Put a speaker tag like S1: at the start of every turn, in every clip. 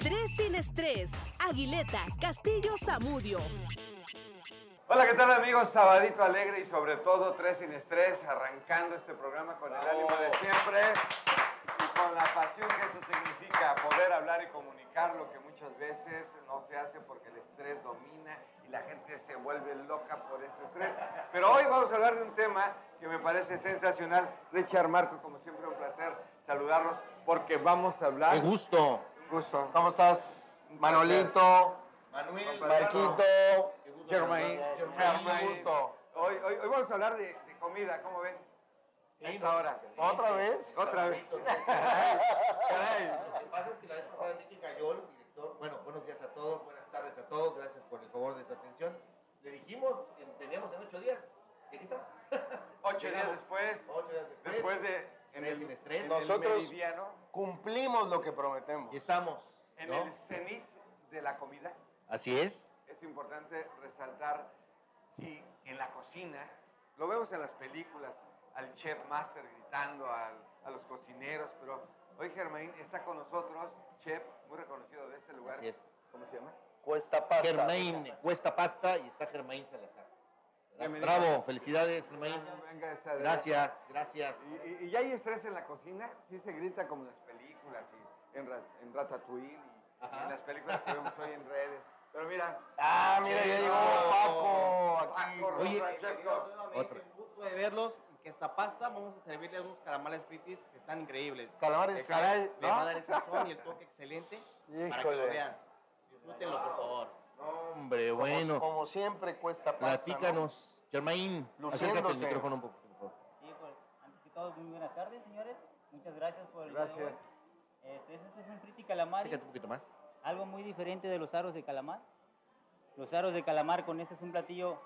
S1: Tres sin estrés. Aguileta, Castillo, Zamudio.
S2: Hola, ¿qué tal amigos? Sabadito alegre y sobre todo tres sin estrés, arrancando este programa con el ánimo de siempre y con la pasión que eso significa, poder hablar y comunicar lo que muchas veces no se hace porque el estrés domina y la gente se vuelve loca por ese estrés. Pero hoy vamos a hablar de un tema que me parece sensacional. Richard Marco, como siempre, un placer saludarlos porque vamos a hablar...
S3: Qué gusto.
S2: Gusto.
S3: ¿Cómo estás, Manolito?
S2: Manuel,
S3: Marquito.
S2: Germain,
S3: Germain.
S2: Gusto. Hoy, hoy, hoy vamos a hablar de, de comida, ¿cómo ven? A esta hora.
S3: ¿Otra vez?
S2: Otra vez. Caray.
S4: Lo que pasa es que la vez pasada Enrique Gayol, director, bueno, buenos días a todos, buenas tardes a todos, gracias por el favor de su atención. Le dijimos que teníamos en ocho días. ¿Y aquí estamos?
S2: Ocho días después,
S4: Ocho días después.
S2: después de en el,
S4: sin estrés.
S2: en el
S3: Nosotros- Cumplimos lo que prometemos.
S4: Y estamos.
S2: en
S4: ¿no?
S2: el cenit de la comida,
S4: Así es.
S2: es importante resaltar si en la cocina, lo vemos en las películas, al chef master gritando al- a los cocineros, pero hoy Germain está con nosotros, chef muy reconocido de este lugar.
S4: Así es.
S2: ¿Cómo se llama?
S3: Cuesta pasta.
S4: Germain Cuesta Pasta y está Germain Salazar.
S2: Bienvenido.
S4: Bravo, felicidades Germain. Gracias, gracias.
S2: ¿Y, y- y ya hay estrés en la cocina? Sí se grita como en las películas, y en, en Ratatouille, y,
S4: Ajá.
S2: en las películas que vemos hoy en redes. Pero mira,
S3: Ah, mira, ya llegó Paco aquí.
S2: Paco,
S4: Oye,
S2: Francesco.
S4: Otro.
S5: Un gusto de verlos y que esta pasta vamos a servirle unos calamales fritis que están increíbles.
S3: Calamares. Caray,
S5: Le va a dar el sazón y el toque excelente para que
S3: Híjole.
S5: lo vean. Disfrútenlo, por favor.
S4: Hombre,
S3: Como-
S4: bueno.
S3: Como, siempre cuesta pasta. ¿no?
S4: Platícanos, Germain. Acércate el
S3: Luciéndose.
S4: micrófono un poco. por favor.
S6: Sí, pues, antes que todo, muy buenas tardes, señores. Muchas gracias por el
S2: Gracias.
S6: Este, este es un friti calamari,
S4: Acércate un poquito más.
S6: algo muy diferente de los aros de calamar. Los aros de calamar con este es un platillo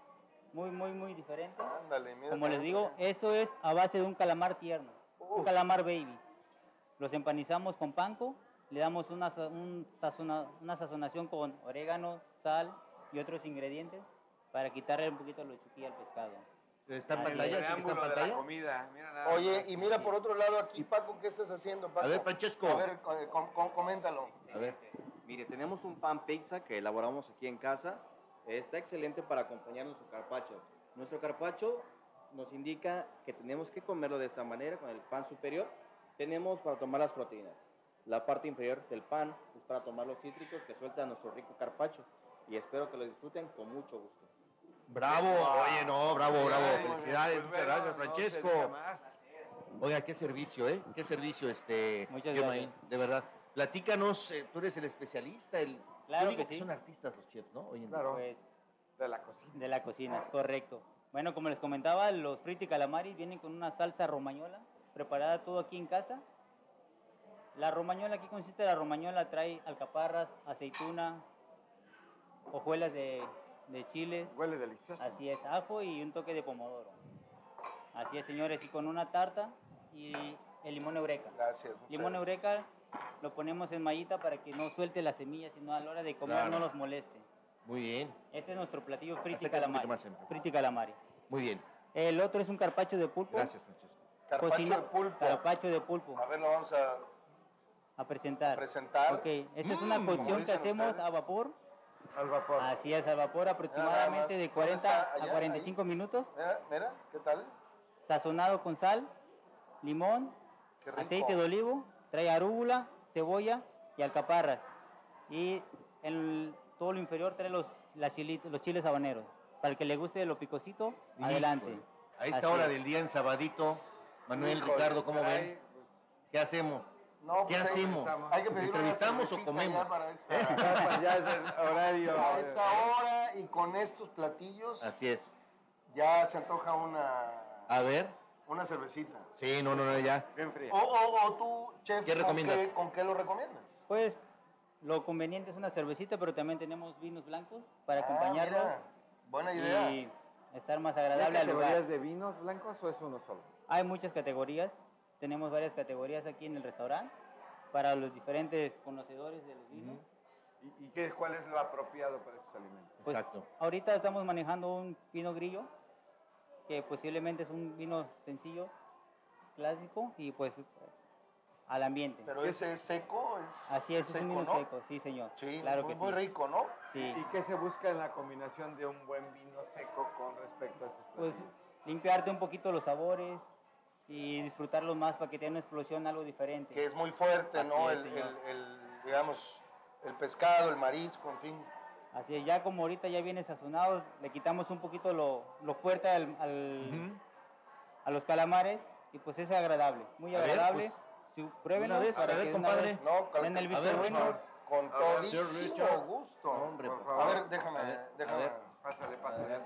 S6: muy, muy, muy diferente.
S3: Ándale, mira.
S6: Como les digo, esto es a base de un calamar tierno, un
S3: Uf.
S6: calamar baby. Los empanizamos con panko, le damos una, un sazona- una sazonación con orégano, sal y otros ingredientes para quitarle un poquito lo chuquilla al pescado.
S4: ¿Está en pantalla? ¿Sí que está en
S2: de la
S4: pantalla?
S2: comida. Mira nada
S3: Oye,
S2: más.
S3: y mira por otro lado aquí, Paco, ¿qué estás haciendo, Paco?
S4: A ver, Francesco.
S3: A ver, eh, com- com- coméntalo.
S4: A ver.
S5: Mire, tenemos un pan pizza que elaboramos aquí en casa. Está excelente para acompañar nuestro carpaccio. Nuestro carpaccio nos indica que tenemos que comerlo de esta manera, con el pan superior. Tenemos para tomar las proteínas. La parte inferior del pan es para tomar los cítricos que suelta nuestro rico carpaccio. Y espero que lo disfruten con mucho gusto.
S4: Bravo, oye, no, bravo, bravo. Felicidades,
S2: pues
S4: muchas gracias, Francesco.
S2: más.
S4: Oiga, qué servicio, ¿eh? Qué servicio, este.
S6: Muchas gracias.
S4: De verdad. Platícanos, eh, tú eres el especialista, el.
S6: Claro
S4: yo digo
S6: que sí.
S4: son artistas los chefs, ¿no? Día.
S2: Claro,
S6: Pues,
S2: de la cocina.
S6: De la cocina, es correcto. Bueno, como les comentaba, los friti calamari vienen con una salsa romañola, preparada todo aquí en casa. La romañola, aquí consiste la romañola, trae alcaparras, aceituna, hojuelas de, de chiles,
S2: Huele delicioso.
S6: así es, ajo y un toque de pomodoro. Así es, señores, y con una tarta y el limón eureka.
S3: Gracias. muchas
S6: Limón
S3: gracias.
S6: eureka lo ponemos en mallita para que no suelte las semillas, sino a la hora de comer
S4: Claro.
S6: no los moleste.
S4: Muy bien,
S6: Este es nuestro platillo friti calamari. Friti calamari.
S4: muy bien.
S6: El otro es un carpacho de pulpo.
S4: Gracias, Francesco.
S3: Carpacho
S6: Cocina-
S3: de pulpo.
S6: Carpacho de pulpo.
S3: A ver, lo vamos a
S6: A presentar.
S3: presentar.
S6: Ok, esta es una
S4: Mm,
S6: cocción que hacemos
S3: ustedes.
S6: a vapor.
S2: Al vapor.
S6: Así es, al vapor aproximadamente de
S3: ¿Dónde
S6: 40
S3: está?
S6: a
S3: Allá,
S6: 45 minutos.
S3: Mira, mira, ¿qué tal?
S6: Sazonado con sal, limón, aceite de olivo, trae arúgula, cebolla y alcaparras. Y en todo lo inferior trae los, las chilitos- los chiles habaneros. Para el que le guste lo picosito, adelante.
S4: A esta
S6: Así
S4: hora del día en sabadito, Manuel,
S3: Híjole,
S4: Ricardo, ¿cómo
S2: Caray,
S4: ven? ¿Qué hacemos?
S3: No,
S4: ¿Qué
S3: pues hay-
S4: hacemos?
S3: Hay que pedir una
S4: ¿Entrevistamos o
S3: cervecita
S4: comemos?
S3: ya para esta,
S2: ya es el horario.
S3: a esta hora y con estos platillos
S4: Así es.
S3: ya se antoja una,
S4: A ver.
S3: una cervecita.
S4: Sí, no, no, no, ya.
S2: Bien fría.
S3: O, o, o tú, chef,
S4: ¿Qué
S3: ¿con
S4: recomiendas?
S3: qué- ¿con qué lo recomiendas?
S6: Pues lo conveniente es una cervecita, pero también tenemos vinos blancos para
S3: Ah,
S6: acompañarlo
S3: mira, buena idea.
S6: y estar más
S2: ¿Hay
S6: agradable al
S2: categorías
S6: lugar.
S2: de vinos blancos o es uno solo?
S6: Hay muchas categorías, tenemos varias categorías aquí en el restaurante para los diferentes conocedores de los vinos.
S2: ¿Y, y qué, cuál es lo apropiado para estos alimentos?
S6: Pues,
S4: Exacto.
S6: Ahorita estamos manejando un vino grillo, que posiblemente es un vino sencillo, clásico, y pues al ambiente.
S3: Pero ese es seco, es
S6: Así es, es
S3: seco,
S6: un vino
S3: ¿no?
S6: seco, sí señor.
S3: Sí,
S6: claro
S3: muy,
S6: que
S3: muy
S6: sí.
S3: rico, ¿no?
S6: Sí.
S2: ¿Y qué se busca en la combinación de un buen vino seco con respecto a esos
S6: Pues limpiarte un poquito los sabores y disfrutarlos más para que tenga una explosión algo diferente.
S3: Que es muy fuerte,
S6: Así
S3: ¿no?
S6: es,
S3: el, el- el, digamos, el pescado, el marisco, en fin.
S6: Así es, ya como ahorita ya viene sazonado, le quitamos un poquito lo, lo fuerte al, al- a los calamares y pues es agradable, muy
S4: A ver,
S6: agradable.
S4: pues,
S6: Sí, pruébenlo
S4: una vez,
S6: para
S4: a ver, compadre.
S6: vez
S3: No,
S6: den el
S3: a
S6: visto
S4: ver,
S6: bueno.
S3: Con todísimo gusto.
S4: Hombre,
S2: Por favor.
S3: A ver, déjame,
S4: A ver,
S3: déjame.
S4: a.
S2: Pásale, pásale.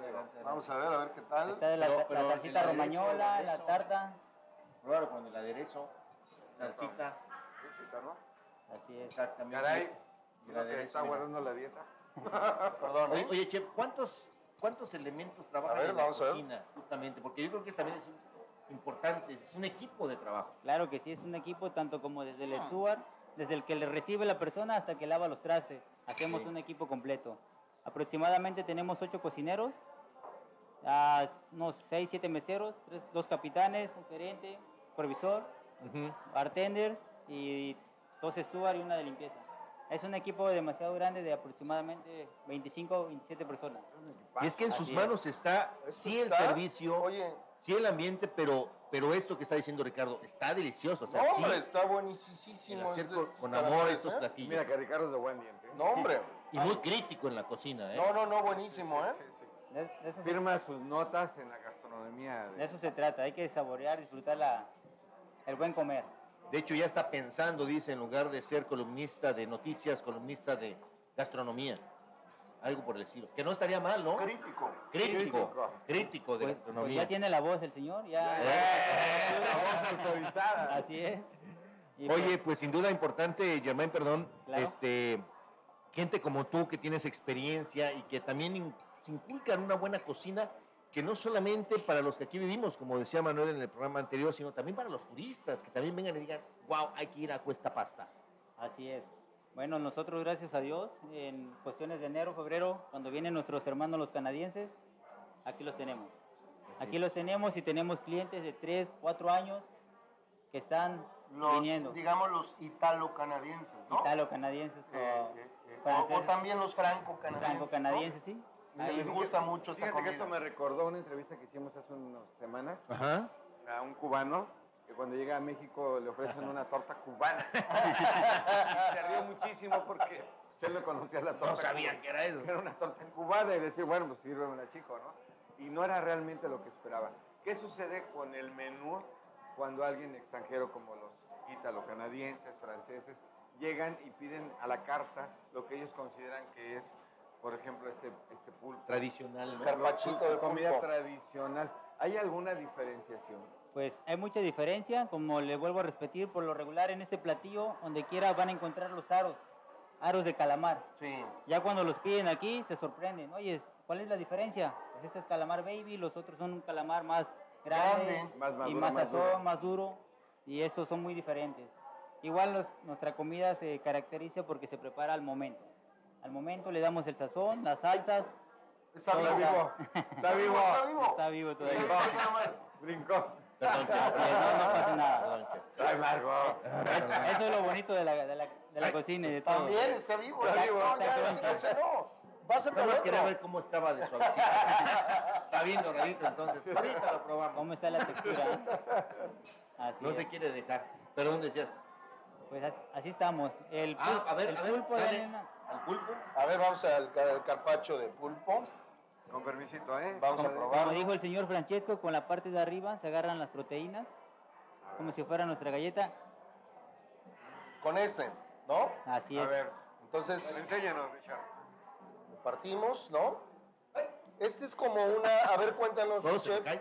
S3: Vamos a ver, a ver qué tal.
S6: Está de la,
S4: Pero-
S6: la
S4: pero
S6: salsita
S4: el aderezo,
S6: romañola, la tarta.
S4: Claro, con el aderezo, salsita,
S6: Así es.
S4: exactamente.
S2: Caray,
S4: Y el
S2: ¿uno que
S4: aderezo,
S2: está
S4: mira.
S2: guardando la dieta?
S3: Perdón,
S4: Oye,
S3: ¿eh?
S4: oye, chef, ¿cuántos, ¿cuántos elementos trabajan
S3: A ver,
S4: en la
S3: vamos a ver.
S4: cocina? Justamente, porque yo creo que también es importante, es un equipo de trabajo.
S6: Claro que sí, es un equipo tanto como desde el steward, desde el que le recibe la persona hasta que lava los trastes. Hacemos
S4: Sí.
S6: un equipo completo. Aproximadamente tenemos ocho cocineros, ah, unos seis, siete meseros, tres- dos capitanes, un gerente, supervisor, bartenders y dos steward y una de limpieza. Es un equipo demasiado grande de aproximadamente 25 o 27 personas.
S4: Y es que en sus
S6: Así es.
S4: manos está, sí el
S3: está-
S4: servicio,
S3: Oye,
S4: sí el ambiente, pero, pero esto que está diciendo Ricardo, está delicioso. O sea,
S3: no,
S4: sí,
S3: hombre, está buenísimo.
S4: con, con amor estos
S3: ¿eh?
S4: platillos.
S2: Mira que Ricardo es de buen diente. ¿eh?
S3: No, hombre.
S4: Y muy crítico en la cocina, ¿eh?
S3: No, no, no, buenísimo, ¿eh?
S2: Sí, sí.
S6: De, de eso, se,
S2: Firma sus notas en la gastronomía.
S6: de
S2: de-
S6: eso se trata, hay que saborear, disfrutar la, el buen comer.
S4: De hecho, ya está pensando, dice, en lugar de ser columnista de noticias, columnista de gastronomía. Algo por el estilo. Que no estaría mal, ¿no?
S3: Crítico.
S4: Crítico. Crítico de
S6: Pues, pues
S4: gastronomía.
S6: ya tiene la voz el señor, ya.
S2: ¡Eh! La voz autorizada.
S6: Así es. Y
S4: Oye,
S6: pues,
S4: pues sin duda importante, Germain, perdón,
S6: Claro.
S4: este, gente como tú que tienes experiencia y que también in- se inculcan una buena cocina, que no solamente para los que aquí vivimos, como decía Manuel en el programa anterior, sino también para los turistas, que también vengan y digan, wow, hay que ir a Cuesta Pasta.
S6: así es. Bueno, nosotros, gracias a Dios, en cuestiones de enero, febrero, cuando vienen nuestros hermanos los canadienses, aquí los tenemos. Aquí los tenemos y tenemos clientes de 3, 4 años que están
S3: Los,
S6: viniendo.
S3: digamos, los italo-canadienses, ¿no?
S6: Italo-canadienses
S3: Eh,
S6: o
S3: eh, eh, o,
S6: franceses,
S3: o también los franco-canadienses.
S6: franco-canadienses, sí. Ahí-
S3: Les gusta mucho esta
S2: Fíjate que
S3: comida.
S2: esto me recordó una entrevista que hicimos hace unas semanas
S4: Ajá.
S2: a un cubano que cuando llega a México le ofrecen una torta cubana. y se rió muchísimo porque él no conocía la torta
S4: No sabía
S2: cubana.
S4: que era eso.
S2: Era una torta cubana y decía, bueno, pues sírvemela chico, ¿no? Y no era realmente lo que esperaba. ¿Qué sucede con el menú cuando alguien extranjero como los ítalo-canadienses, franceses, llegan y piden a la carta lo que ellos consideran que es, por ejemplo, este, este pulpo?
S4: Tradicional, ¿no?
S3: Carpachito de
S2: comida
S3: pulpo.
S2: tradicional. ¿Hay alguna diferenciación?
S6: Pues hay mucha diferencia, como le vuelvo a repetir, por lo regular en este platillo, donde quiera van a encontrar los aros, aros de calamar.
S3: Sí.
S6: Ya cuando los piden aquí se sorprenden, oye, ¿cuál es la diferencia? Pues este es calamar baby, los otros son un calamar más grande,
S3: Grande.
S2: Más
S6: y
S2: maduro,
S6: más
S2: más
S6: sazón,
S2: duro.
S6: más duro, y estos son muy diferentes. Igual los- nuestra comida se caracteriza porque se prepara al momento. Al momento le damos el sazón, las salsas,
S3: Está vivo.
S6: está-
S2: Está vivo.
S3: Está vivo.
S6: está vivo todavía.
S2: Brincó.
S4: Perdón,
S6: no, no pasa nada.
S2: Ay, Margot.
S6: Es- Eso es lo bonito de la, de la, de la cocina y de todo.
S3: También está vivo.
S6: Está vivo,
S3: no,
S4: Nada
S3: al
S4: más quería ver cómo estaba de suavecito. Está bien doradito, entonces. Ahorita lo probamos.
S6: ¿Cómo está la textura? Así
S4: No
S6: es.
S4: se quiere dejar. Perdón, decías.
S6: Pues así, así estamos. El,
S4: Ah,
S6: pul-
S4: a ver,
S6: el
S4: a ver,
S6: pulpo de
S4: dale.
S6: arena,
S4: ¿Al pulpo?
S3: A ver, vamos al, al carpacho de pulpo.
S2: Con permisito, ¿eh?
S3: Vamos a
S6: como
S3: probarlo.
S6: dijo el señor Francesco, con la parte de arriba se agarran las proteínas, como si fuera nuestra galleta.
S3: Con este, ¿no?
S6: Así
S2: A
S6: es.
S2: ver,
S3: Entonces,
S2: enséñanos, Richard.
S3: partimos, ¿no? Este es como una, a ver, cuéntanos, chef. Es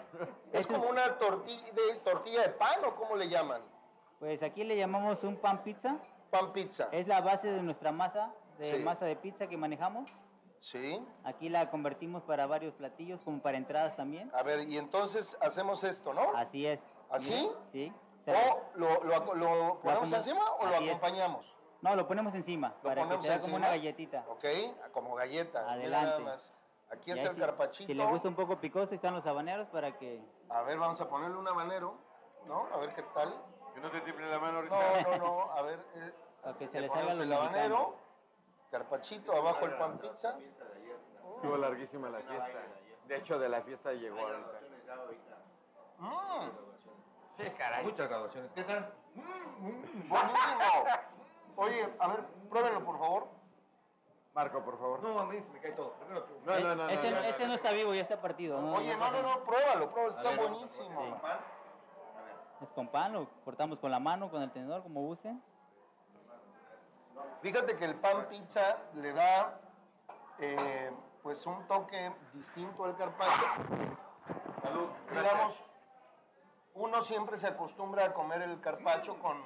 S6: Este-
S3: como una tortilla de, tortilla de pan o cómo le llaman?
S6: Pues aquí le llamamos un pan pizza.
S3: Pan pizza.
S6: Es la base de nuestra masa, de
S3: Sí.
S6: masa de pizza que manejamos.
S3: Sí.
S6: Aquí la convertimos para varios platillos, como para entradas también.
S3: A ver, y entonces hacemos esto, ¿no?
S6: Así es.
S3: ¿Así?
S6: Sí.
S3: O lo, lo, lo ponemos encima o lo
S6: es.
S3: acompañamos.
S6: No, lo ponemos encima,
S3: Lo
S6: para que
S3: ponemos
S6: sea
S3: encima.
S6: como una galletita.
S3: Ok, como galleta.
S6: Adelante.
S3: nada más. Aquí
S6: Y
S3: está el
S6: si-
S3: carpachito.
S6: Si le gusta un poco picoso, están los habaneros para que...
S3: A ver, vamos a ponerle un habanero, ¿no? A ver qué tal.
S2: Que no te tiemble la mano
S3: No,
S2: ahorita.
S3: no, no. A ver, eh,
S6: Para que se
S3: le ponemos el habanero, carpachito, abajo el pan pizza.
S2: Estuvo larguísima la fiesta. De hecho, de la fiesta llegó ahorita.
S3: Mmm,
S2: Sí, caray.
S4: Muchas graduaciones. ¿Qué tal?
S3: buenísimo. Oye, a ver, pruébenlo, por favor.
S2: Marco, por favor.
S4: No, a mí se me cae todo. Primero tú.
S2: No, no, no.
S6: este,
S2: no, no,
S6: este no está vivo, ya está partido. ¿no?
S3: Oye, no, no, no, pruébalo, pruébalo, está
S4: ver,
S3: buenísimo.
S6: Sí. Con pan, lo cortamos con la mano, con el tenedor, como gusten.
S3: Fíjate que el pan pizza le da eh, pues un toque distinto al carpaccio.
S2: Salud.
S3: Digamos, uno siempre se acostumbra a comer el carpaccio con,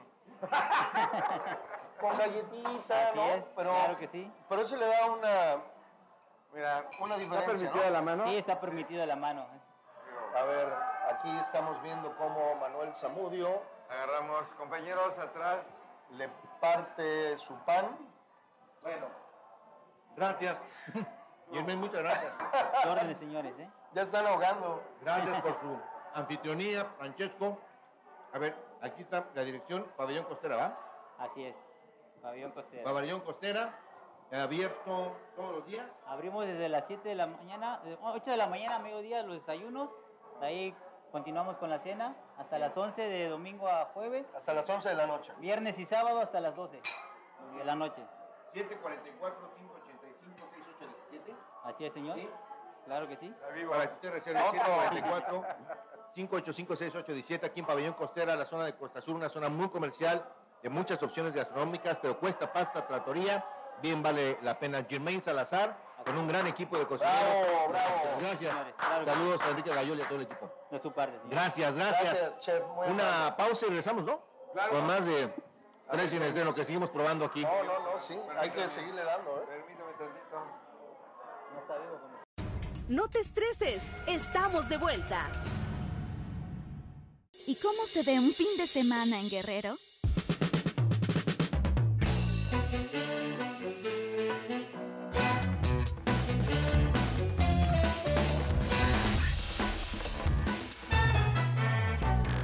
S3: con galletita,
S6: Así
S3: ¿no?
S6: es,
S3: pero,
S6: claro que sí.
S3: pero eso le da una,
S2: Mira,
S3: una
S2: ¿está
S3: diferencia,
S2: permitida
S3: ¿no?
S2: la mano?
S6: Sí, está permitido la mano.
S3: A ver, aquí estamos viendo cómo Manuel Zamudio
S2: Agarramos, compañeros, atrás.
S3: le parte su pan.
S4: Bueno. Gracias. Yermen, muchas gracias.
S6: Órdenes, señores, ¿eh?
S3: Ya están ahogando.
S4: Gracias por su anfitrionía, Francesco. A ver, aquí está la dirección, Pabellón Costera, ¿va?
S6: Así es. Pabellón costero.
S4: Pabellón Costera, abierto todos los días.
S6: Abrimos desde las 7 de la mañana, de 8 de la mañana a mediodía los desayunos. De ahí continuamos con la cena hasta las 11 de domingo a jueves.
S3: Hasta las 11 de la noche.
S6: Viernes y sábado hasta las 12 de la noche.
S4: 744 585 6817
S6: Así es, señor.
S4: Sí.
S6: Claro que sí.
S4: Para que usted reserve 744 585 6817 aquí en Pabellón Costera, la zona de Costa Sur, una zona muy comercial, de muchas opciones gastronómicas, pero cuesta pasta, tratoría, bien vale la pena. Germain Salazar, con un gran equipo de cocineros.
S3: Bravo, bravo.
S4: Gracias.
S6: Señores, claro
S4: Saludos a Enrique Gayol y a todo el equipo.
S6: De su parte, señor.
S4: Gracias, gracias.
S3: Gracias, chef. Muy
S4: Una
S3: amable.
S4: pausa y regresamos, ¿no?
S2: Claro.
S4: Con más de tres cines de lo que seguimos probando aquí.
S3: No, no, no, sí. Hay que seguirle dando, ¿eh?
S2: Permítame tantito.
S6: No está vivo como-
S1: No te estreses, estamos de vuelta.
S7: ¿Y cómo se ve un fin de semana en Guerrero?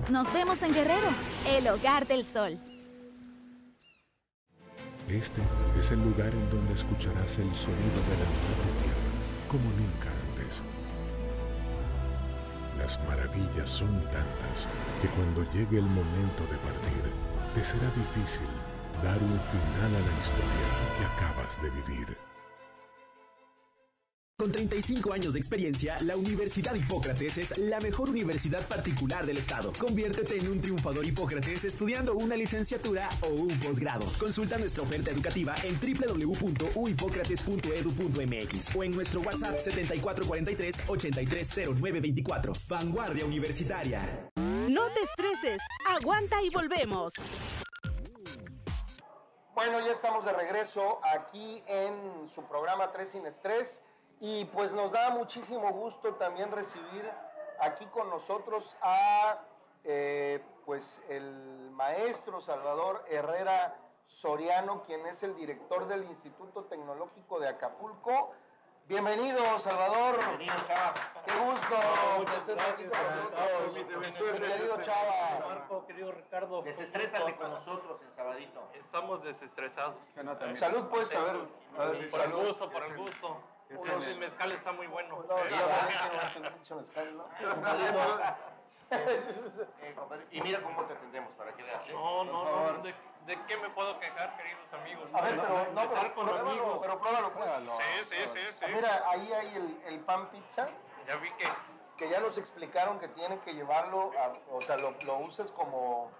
S7: Nos vemos en Guerrero, el hogar del sol.
S8: Este es el lugar en donde escucharás el sonido de la tierra como nunca antes. Las maravillas son tantas que cuando llegue el momento de partir, te será difícil dar un final a la historia que acabas de vivir.
S9: Con 35 años de experiencia, la Universidad Hipócrates es la mejor universidad particular del estado. Conviértete en un triunfador Hipócrates estudiando una licenciatura o un posgrado. Consulta nuestra oferta educativa en www.uhipócrates.edu.mx o en nuestro WhatsApp 7443-830924. Vanguardia Universitaria.
S1: No te estreses, aguanta y volvemos.
S3: Bueno, ya estamos de regreso aquí en su programa Tres sin Estrés y pues nos da muchísimo gusto también recibir aquí con nosotros a eh, pues el maestro Salvador Herrera Soriano, quien es el director del Instituto Tecnológico de Acapulco. Bienvenido, Salvador.
S4: Bienvenido, Chava.
S3: Qué gusto que estés aquí con nosotros. Bienvenido, Chava.
S10: Marco, querido Ricardo.
S4: Desestrésate con nosotros en Sabadito.
S10: Estamos desestresados.
S3: Salud, pues, a ver. a ver,
S10: Por el gusto, por el gusto.
S3: Unos-
S10: El mezcal está muy bueno.
S3: No, este pinche mezcal, ¿no?
S4: Eh, compadre, y mira cómo te atendemos para que veas. ¿eh?
S10: No, no, no. ¿De, de qué me puedo quejar, queridos amigos?
S3: A ver, pero, no, pero,
S10: con
S3: pruébalo,
S10: amigos.
S3: pero pruébalo, pues.
S10: Sí, sí, sí, sí.
S3: Ah, Mira, ahí hay el, el pan pizza,
S10: Ya vi que
S3: que ya nos explicaron que tienen que llevarlo, a- o sea, lo, lo uses como,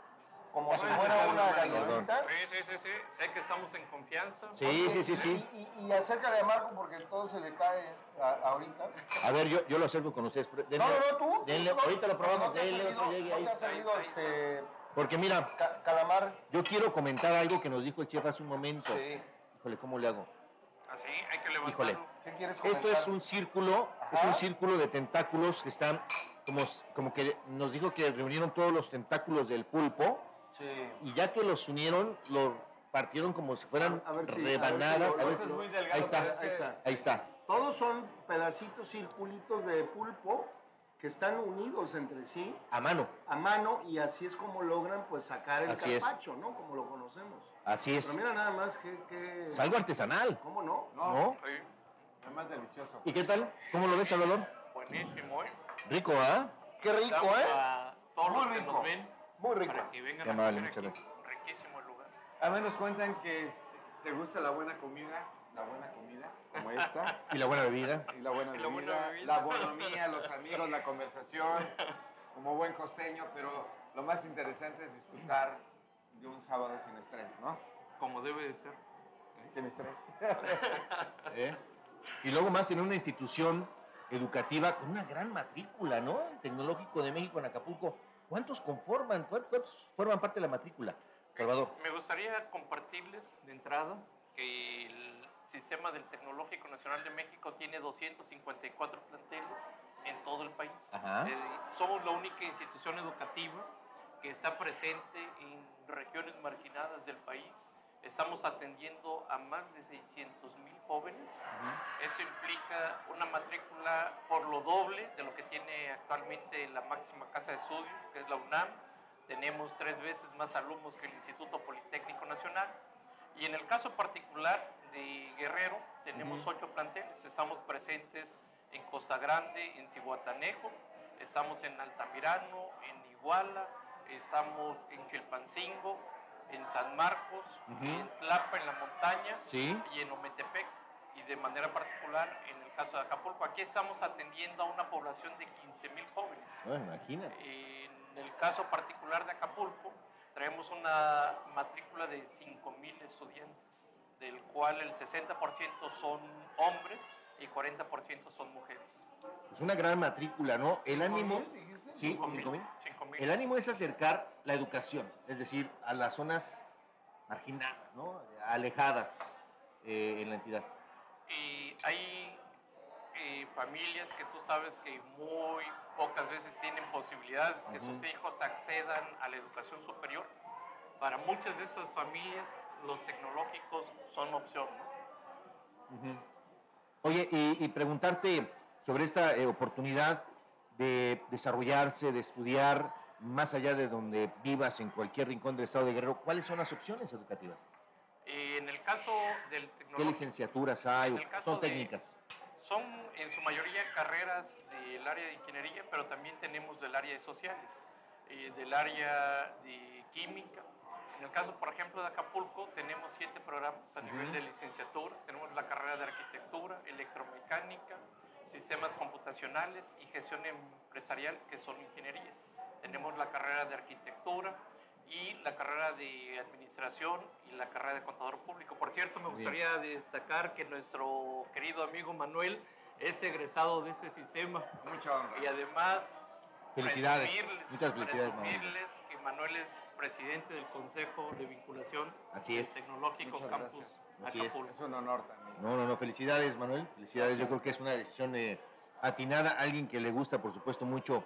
S3: como si fuera una galletita.
S10: Sí, sí, sí, sí. Sé que estamos en confianza.
S4: Sí, sí, sí, sí.
S3: Y, y, y acércale a Marco porque todo se le cae a- ahorita.
S4: A ver, yo, yo lo acerco con ustedes. denle-
S3: No, no, no, tú.
S4: denle-
S3: tú
S4: ahorita lo probamos,
S3: ¿No te ha
S4: denle
S3: servido-
S4: otro llegue
S3: ¿No
S4: ahí.
S3: te ha servido este
S4: Porque mira,
S3: ca- calamar?
S4: yo quiero comentar algo que nos dijo el chef hace un momento.
S3: Sí.
S4: Híjole, ¿cómo le hago?
S10: Así, hay que levantarlo.
S4: Híjole.
S3: ¿Qué quieres comentar?
S4: Esto es un círculo, es un círculo de tentáculos que están como, como que nos dijo que reunieron todos los tentáculos del pulpo
S3: Sí.
S4: y ya que los unieron, lo partieron como si fueran
S2: A ver si- a ver si
S4: rebanadas.
S2: lo-
S4: A ver
S2: lo-
S4: si-
S2: es muy delgado,
S4: ahí está,
S2: parece-
S4: ahí está, ahí está.
S3: Todos son pedacitos, circulitos de pulpo que están unidos entre sí
S4: A mano.
S3: a mano y así es como logran pues sacar el
S4: Así es.
S3: ¿no? Como lo conocemos.
S4: Así es.
S3: Pero mira nada más que... que...
S4: Es algo artesanal.
S3: ¿Cómo no?
S4: ¿No?
S10: Sí,
S2: Es más delicioso.
S4: ¿Y qué tal? ¿Cómo lo ves, Salvador?
S10: buenísimo, ¿eh?
S4: Rico, ¿ah?
S3: Qué rico, ¿eh?
S10: A todos
S3: Muy
S10: los que
S3: rico.
S10: nos ven
S3: Muy rico.
S10: para que vengan a comer. Riquísimo el lugar.
S2: A mí nos cuentan que este, te gusta la buena comida, la buena comida, como esta,
S4: Y la buena bebida.
S2: y la buena
S10: Y la
S2: bebida,
S10: buena bebida.
S2: la bonomía, los amigos, la conversación, como buen costeño, pero lo más interesante es disfrutar de un sábado sin estrés, ¿no?
S10: Como debe de ser.
S2: Sin estrés.
S4: ¿eh? Y luego más en una institución educativa con una gran matrícula, ¿no? El Tecnológico de México en Acapulco. ¿Cuántos conforman? ¿Cuántos, forman parte de la matrícula? Salvador.
S10: Me gustaría compartirles de entrada que el sistema del Tecnológico Nacional de México tiene 254 planteles en todo el país. Eh, somos la única institución educativa que está presente en regiones marginadas del país. Estamos atendiendo a más de 600 mil jóvenes. Eso implica una matrícula por lo doble de lo que tiene actualmente la máxima casa de estudio, que es la UNAM. Tenemos tres veces más alumnos que el Instituto Politécnico Nacional. Y en el caso particular de Guerrero, tenemos ocho planteles. Estamos presentes en Costa Grande, en Cihuatanejo, estamos en Altamirano, en Iguala, estamos en Chilpancingo, en San Marcos,
S4: Ujú.
S10: en Tlapa, en la montaña,
S4: Sí.
S10: y en Ometepec, y de manera particular en el caso de Acapulco. Aquí estamos atendiendo a una población de 15 mil jóvenes.
S4: Bueno, imagínate.
S10: En el caso particular de Acapulco, traemos una matrícula de 5 mil estudiantes, del cual el 60% son hombres y 40% son mujeres.
S4: Es una gran matrícula, ¿no? El ánimo. Sí,
S10: Cinco
S4: cinco mil.
S10: Cinco mil.
S4: El ánimo es acercar la educación, es decir, a las zonas marginadas, ¿no? Alejadas eh, en la entidad.
S10: Y hay eh, familias que tú sabes que muy pocas veces tienen posibilidades que sus hijos accedan a la educación superior. Para muchas de esas familias, los tecnológicos son opción. ¿no?
S4: Oye, y, y preguntarte sobre esta eh, oportunidad de desarrollarse, de estudiar más allá de donde vivas en cualquier rincón del estado de Guerrero, ¿cuáles son las opciones educativas?
S10: Eh, en el caso del
S4: ¿Qué licenciaturas hay? Son
S10: de-
S4: técnicas.
S10: son en su mayoría carreras del área de ingeniería, pero también tenemos del área de sociales, eh, del área de química. En el caso, por ejemplo, de Acapulco, tenemos siete programas a nivel de licenciatura. Tenemos la carrera de arquitectura, electromecánica, sistemas computacionales y gestión empresarial, que son ingenierías. Tenemos la carrera de arquitectura y la carrera de administración y la carrera de contador público. Por cierto, me
S4: Bien.
S10: gustaría destacar que nuestro querido amigo Manuel es egresado de ese sistema.
S2: Mucha honra.
S10: Y además,
S4: Felicidades.
S10: presumirles-
S4: Muchas felicidades, Manuel.
S10: presumirles que Manuel es presidente del Consejo de Vinculación
S4: Así es.
S10: Tecnológico
S2: Muchas
S10: Campus
S2: gracias.
S4: Así es.
S10: Acapulco.
S2: Es un honor también.
S4: No, no, no, felicidades, Manuel. Felicidades. Yo creo que es una decisión eh, atinada. Alguien que le gusta, por supuesto, mucho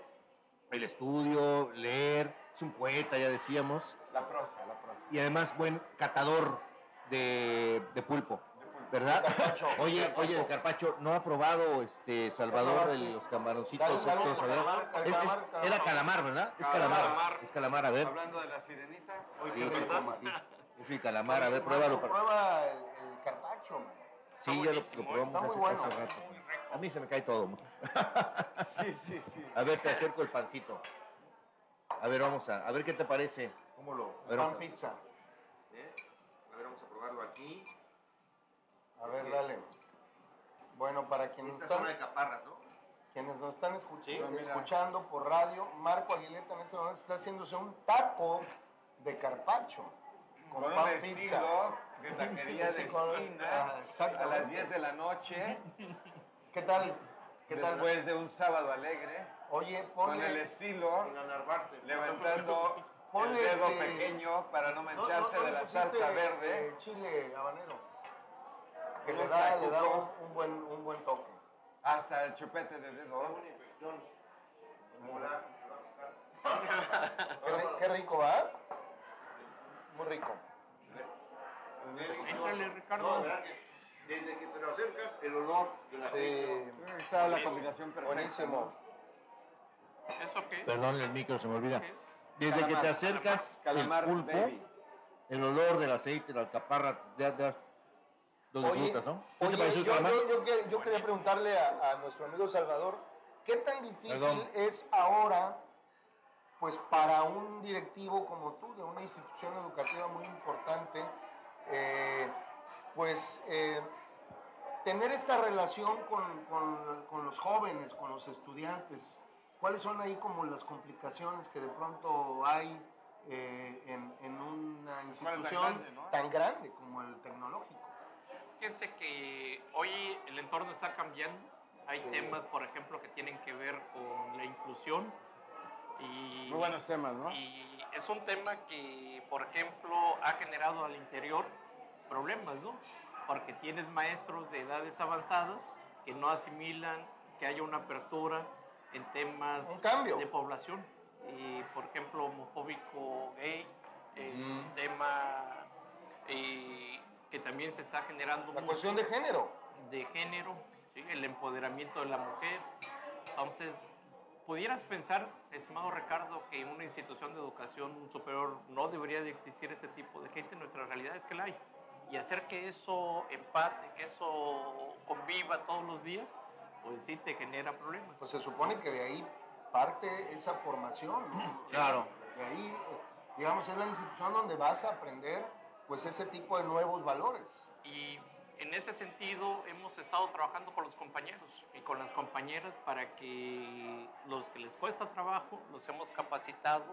S4: el estudio, leer. Es un poeta, ya decíamos.
S2: La prosa, la prosa.
S4: Y además, buen catador de, de pulpo. ¿Verdad?
S3: Carpacho.
S4: Oye, oye, el carpacho, ¿no ha probado este Salvador el- los camaroncitos
S3: dale,
S4: estos? Ver.
S3: calamar,
S4: Es- es-
S3: calamar,
S4: era calamar, ¿verdad? Es
S2: Calamar.
S4: calamar. Es calamar, a ver.
S2: Hablando de la sirenita, hoy
S4: Sí. Es el calamar, a ver, pruébalo.
S3: Prueba el, el carpacho, man.
S4: Sí, ya lo, lo
S10: buenísimo,
S4: probamos hace,
S3: bueno.
S4: hace rato. A mí se me cae todo.
S2: Sí, sí, sí.
S4: A ver, te acerco el pancito. A ver, vamos a, a ver qué te parece. ¿Cómo lo? A ver,
S3: Pan
S4: vamos
S3: pizza.
S4: a ver, vamos a probarlo aquí.
S3: A ver, dale. Bueno, para quienes
S4: Esta
S3: están,
S4: zona de caparras, ¿no?
S3: quienes nos están escuch-
S4: Sí,
S3: escuchando por radio, Marco Aguileta en este momento está haciéndose un taco de carpacho con,
S2: Con
S3: pan pizza.
S2: estilo de taquería de esquina
S3: ah,
S2: a las 10 de la noche,
S3: ¿Qué tal? ¿Qué tal?
S2: después de un sábado alegre,
S3: Oye,
S2: con el
S3: ponle,
S2: estilo, levantando el
S3: Ponle
S2: dedo
S3: este-
S2: pequeño para no
S3: no, no,
S2: mancharse
S3: no
S2: de la salsa verde.
S3: eh, chile habanero. Que
S2: Ponle
S3: le da, le da un, buen, un buen toque.
S2: hasta el chupete de dedo.
S3: Qué, ri- qué rico, ¿va? Muy rico.
S10: Ricardo.
S4: No, ¿verdad que desde que te lo acercas, el olor de la
S3: Sí,
S2: Está la combinación perfecta.
S3: buenísimo.
S10: ¿Eso qué es?
S4: Perdón, el micro se me olvida. Desde que
S2: Calamar,
S4: te acercas,
S2: calamar,
S4: el pulpo,
S2: baby.
S4: el olor del aceite, la alcaparra, ya, ya lo
S3: Oye,
S4: disfrutas, ¿no? ¿Qué te
S3: Oye, yo, yo- yo que- yo quería preguntarle a, a nuestro amigo Salvador, ¿qué tan difícil
S4: Perdón.
S3: es ahora, pues para un directivo como tú, de una institución educativa muy importante, eh, pues eh, tener esta relación con, con- con los jóvenes, con los estudiantes? ¿Cuáles son ahí como las complicaciones que de pronto hay eh, en, en una institución
S2: grande, ¿no?
S3: tan grande como el tecnológico?
S10: Fíjense que hoy el entorno está cambiando. Hay temas, por ejemplo, que tienen que ver con la inclusión. Y,
S2: Muy buenos temas, ¿no?
S10: Y es un tema que, por ejemplo, ha generado al interior problemas, ¿no? Porque tienes maestros de edades avanzadas que no asimilan que haya una apertura en temas
S3: Un cambio.
S10: de población. Y, por ejemplo, homofóbico gay, el
S3: Mm.
S10: tema eh, que también se está generando
S3: La
S10: mucho
S3: cuestión de género.
S10: de género, ¿sí? el empoderamiento de la mujer. Entonces, pudieras pensar, estimado Ricardo, que en una institución de educación superior no debería de existir este tipo de gente. Nuestra realidad es que la hay. Y hacer que eso empate, que eso conviva todos los días, pues sí te genera problemas.
S3: Pues se supone que de ahí parte esa formación, ¿no?
S4: Claro.
S3: De ahí, digamos, es la institución donde vas a aprender pues ese tipo de nuevos valores.
S10: Y en ese sentido hemos estado trabajando con los compañeros y con las compañeras para que los que les cuesta trabajo los hemos capacitado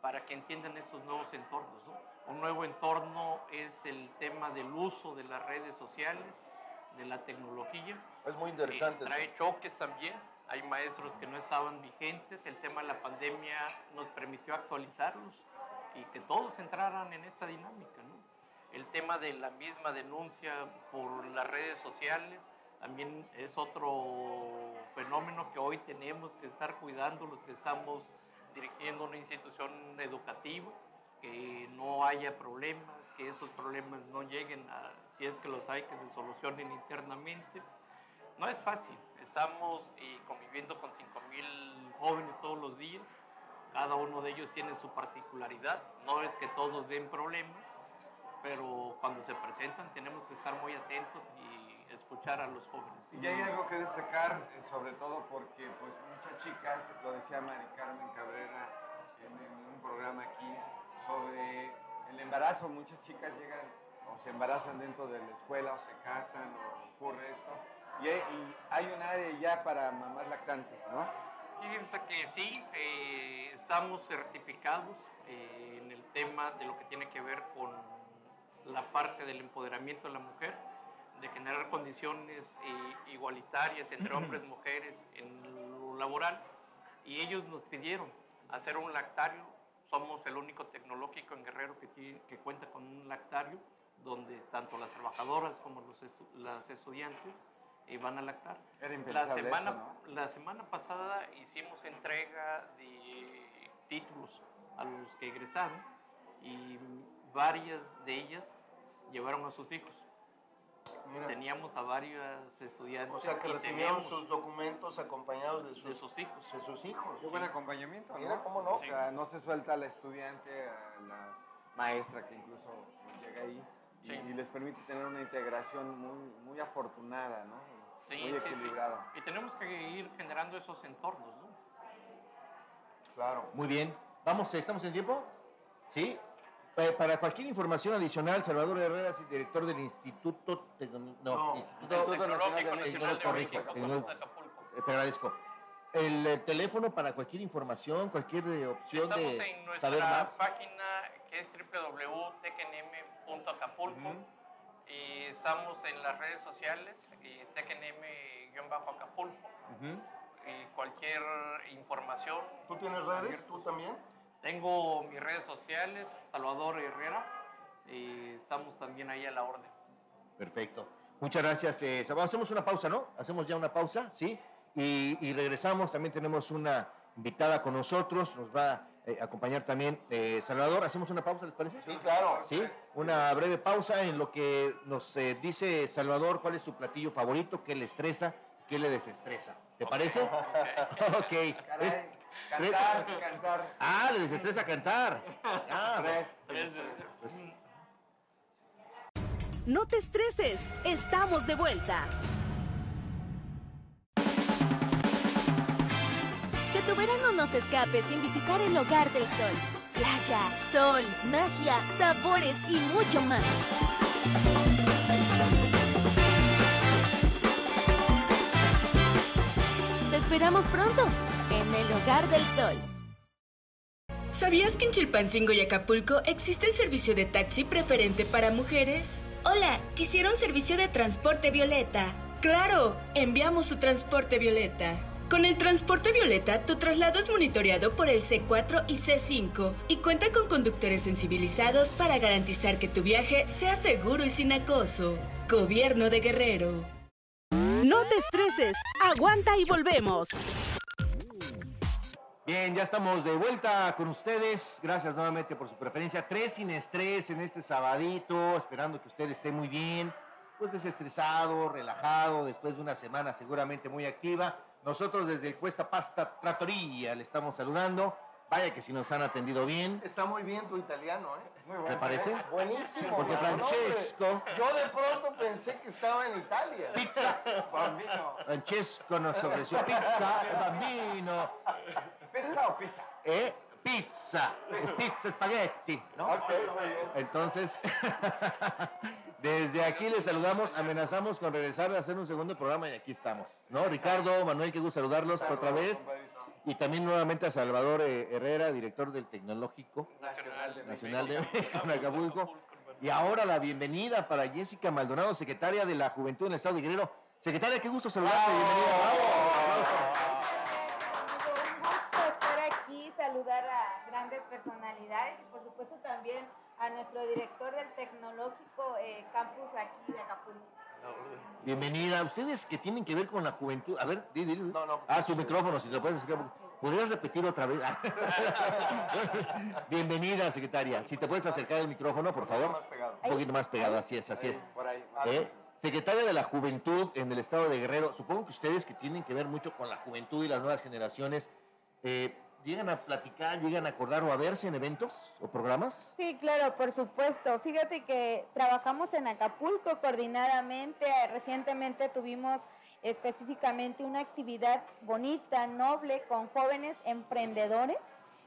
S10: para que entiendan estos nuevos entornos. ¿no? Un nuevo entorno es el tema del uso de las redes sociales, de la tecnología.
S3: Es muy interesante.
S10: Eh, trae choques también. Hay maestros que no estaban vigentes. El tema de la pandemia nos permitió actualizarlos y que todos entraran en esa dinámica. ¿no? El tema de la misma denuncia por las redes sociales también es otro fenómeno que hoy tenemos que estar cuidando los que estamos dirigiendo una institución educativa, que no haya problemas, que esos problemas no lleguen a, si es que los hay, que se solucionen internamente. No es fácil, estamos eh, conviviendo con 5.000 jóvenes todos los días, cada uno de ellos tiene su particularidad, no es que todos den problemas, pero cuando se presentan tenemos que estar muy atentos y escuchar a los jóvenes.
S2: Y hay algo que destacar, eh, sobre todo porque pues, muchas chicas, lo decía Mari Carmen Cabrera en, en un programa aquí, sobre el embarazo. Muchas chicas llegan o se embarazan dentro de la escuela o se casan o ocurre esto. Y hay, y hay un área ya para mamás lactantes, ¿no?
S10: Fíjense que sí, eh, estamos certificados eh, en el tema de lo que tiene que ver con la parte del empoderamiento de la mujer, de generar condiciones eh, igualitarias entre hombres y mujeres en lo laboral. Y ellos nos pidieron hacer un lactario. Somos el único tecnológico en Guerrero que, tiene- que cuenta con un lactario donde tanto las trabajadoras como los estu- las estudiantes eh, van a lactar.
S2: Era
S10: La semana,
S2: eso,
S10: la semana pasada hicimos entrega de títulos a los que egresaron y varias de ellas llevaron a sus hijos.
S3: Mira.
S10: Teníamos a varias estudiantes.
S3: O sea, que recibieron sus documentos acompañados de sus,
S10: de sus hijos.
S3: de sus hijos.
S2: Qué buen acompañamiento,
S3: Mira,
S2: ¿no?
S3: ¿cómo no?
S2: O sea, no se suelta a la estudiante, a la maestra que incluso llega ahí y,
S10: Sí.
S2: y les permite tener una integración muy, muy afortunada, ¿no?
S10: Sí,
S2: muy
S10: sí, sí.
S2: equilibrada.
S10: Y tenemos que ir generando esos entornos, ¿no?
S3: Claro.
S4: Muy bien. Vamos, ¿estamos en tiempo? Sí. Pa- Para cualquier información adicional, Salvador Herrera es el director del Instituto Tecno- no,
S3: No,
S4: Instituto
S10: Tecnológico
S2: Nacional de.
S10: Acapulco.
S4: Eh, Te agradezco. El, eh, teléfono para cualquier información, cualquier eh, opción
S10: Estamos
S4: de
S10: en
S4: saber
S10: nuestra
S4: más.
S10: página que es www.tecnm.acapulco y estamos en las redes sociales tecnm-acapulco y cualquier información.
S3: ¿Tú tienes redes? ¿Tú también?
S10: Tengo mis redes sociales, Salvador Herrera, y estamos también ahí a la orden.
S4: Perfecto. Muchas gracias. eh, Salvador. Hacemos una pausa, ¿no? Hacemos ya una pausa, ¿sí? Y, y regresamos. También tenemos una invitada con nosotros. Nos va a eh, acompañar también eh, Salvador. ¿Hacemos una pausa, les parece?
S3: Sí, claro.
S4: Sí, una breve pausa en lo que nos eh, dice Salvador cuál es su platillo favorito, qué le estresa, qué le desestresa. ¿Te parece? ok. Es-
S2: Cantar, cantar.
S4: Ah, le desestresa cantar. Ah,
S2: Tres.
S4: pues,
S11: No te estreses, estamos de vuelta.
S7: Que tu verano no se escape sin visitar el hogar del sol. Playa, sol, magia, sabores y mucho más. Te esperamos pronto el hogar del sol.
S12: ¿Sabías que en Chilpancingo y Acapulco existe el servicio de taxi preferente para mujeres? Hola, quisiera un servicio de transporte violeta. Claro, enviamos su transporte violeta. Con el transporte violeta, tu traslado es monitoreado por el C4 y C5 y cuenta con conductores sensibilizados para garantizar que tu viaje sea seguro y sin acoso. Gobierno de Guerrero.
S11: No te estreses, aguanta y volvemos.
S4: Bien, ya estamos de vuelta con ustedes. Gracias nuevamente por su preferencia. Tres sin estrés en este sabadito, esperando que usted esté muy bien, pues desestresado, relajado, después de una semana seguramente muy activa. Nosotros desde el Cuesta Pasta Trattoria le estamos saludando. Vaya que si nos han atendido bien.
S3: Está muy bien tu italiano, ¿eh? Muy
S4: ¿Te parece?
S3: Buenísimo.
S4: Porque
S3: no,
S4: Francesco-.
S3: Yo de pronto pensé que estaba en Italia.
S4: Pizza.
S2: Bambino.
S4: Francesco nos ofreció pizza, bambino.
S2: ¿Pizza o pizza?
S4: ¿Eh? Pizza. Pizza spaghetti, ¿no? Entonces, desde aquí les saludamos, amenazamos con regresar a hacer un segundo programa y aquí estamos, ¿no? Ricardo, Manuel, qué gusto saludarlos otra vez. Y también nuevamente a Salvador eh, Herrera, director del Tecnológico
S10: Nacional de
S4: Nacional de México en Acapulco. Y ahora la bienvenida para Jessica Maldonado, secretaria de la Juventud en el Estado de Guerrero. Secretaria, qué gusto saludarte, bienvenida.
S13: Un también a nuestro director del tecnológico eh, campus aquí de Acapulco.
S4: Bienvenida. Ustedes que tienen que ver con la juventud. A ver, di, di, di. Ah, su micrófono, si te lo puedes acercar. un poco. ¿Podrías repetir otra vez? Bienvenida, secretaria. Si te puedes acercar el micrófono, por favor.
S3: más pegado.
S4: Un poquito más pegado, así es, así es.
S2: Por ahí.
S4: ¿Eh? Secretaria de la Juventud en el Estado de Guerrero, supongo que ustedes que tienen que ver mucho con la juventud y las nuevas generaciones, eh, ¿llegan a platicar, llegan a acordar o a verse en eventos o programas?
S13: Sí, claro, por supuesto. Fíjate que trabajamos en Acapulco coordinadamente. Recientemente tuvimos específicamente una actividad bonita, noble, con jóvenes emprendedores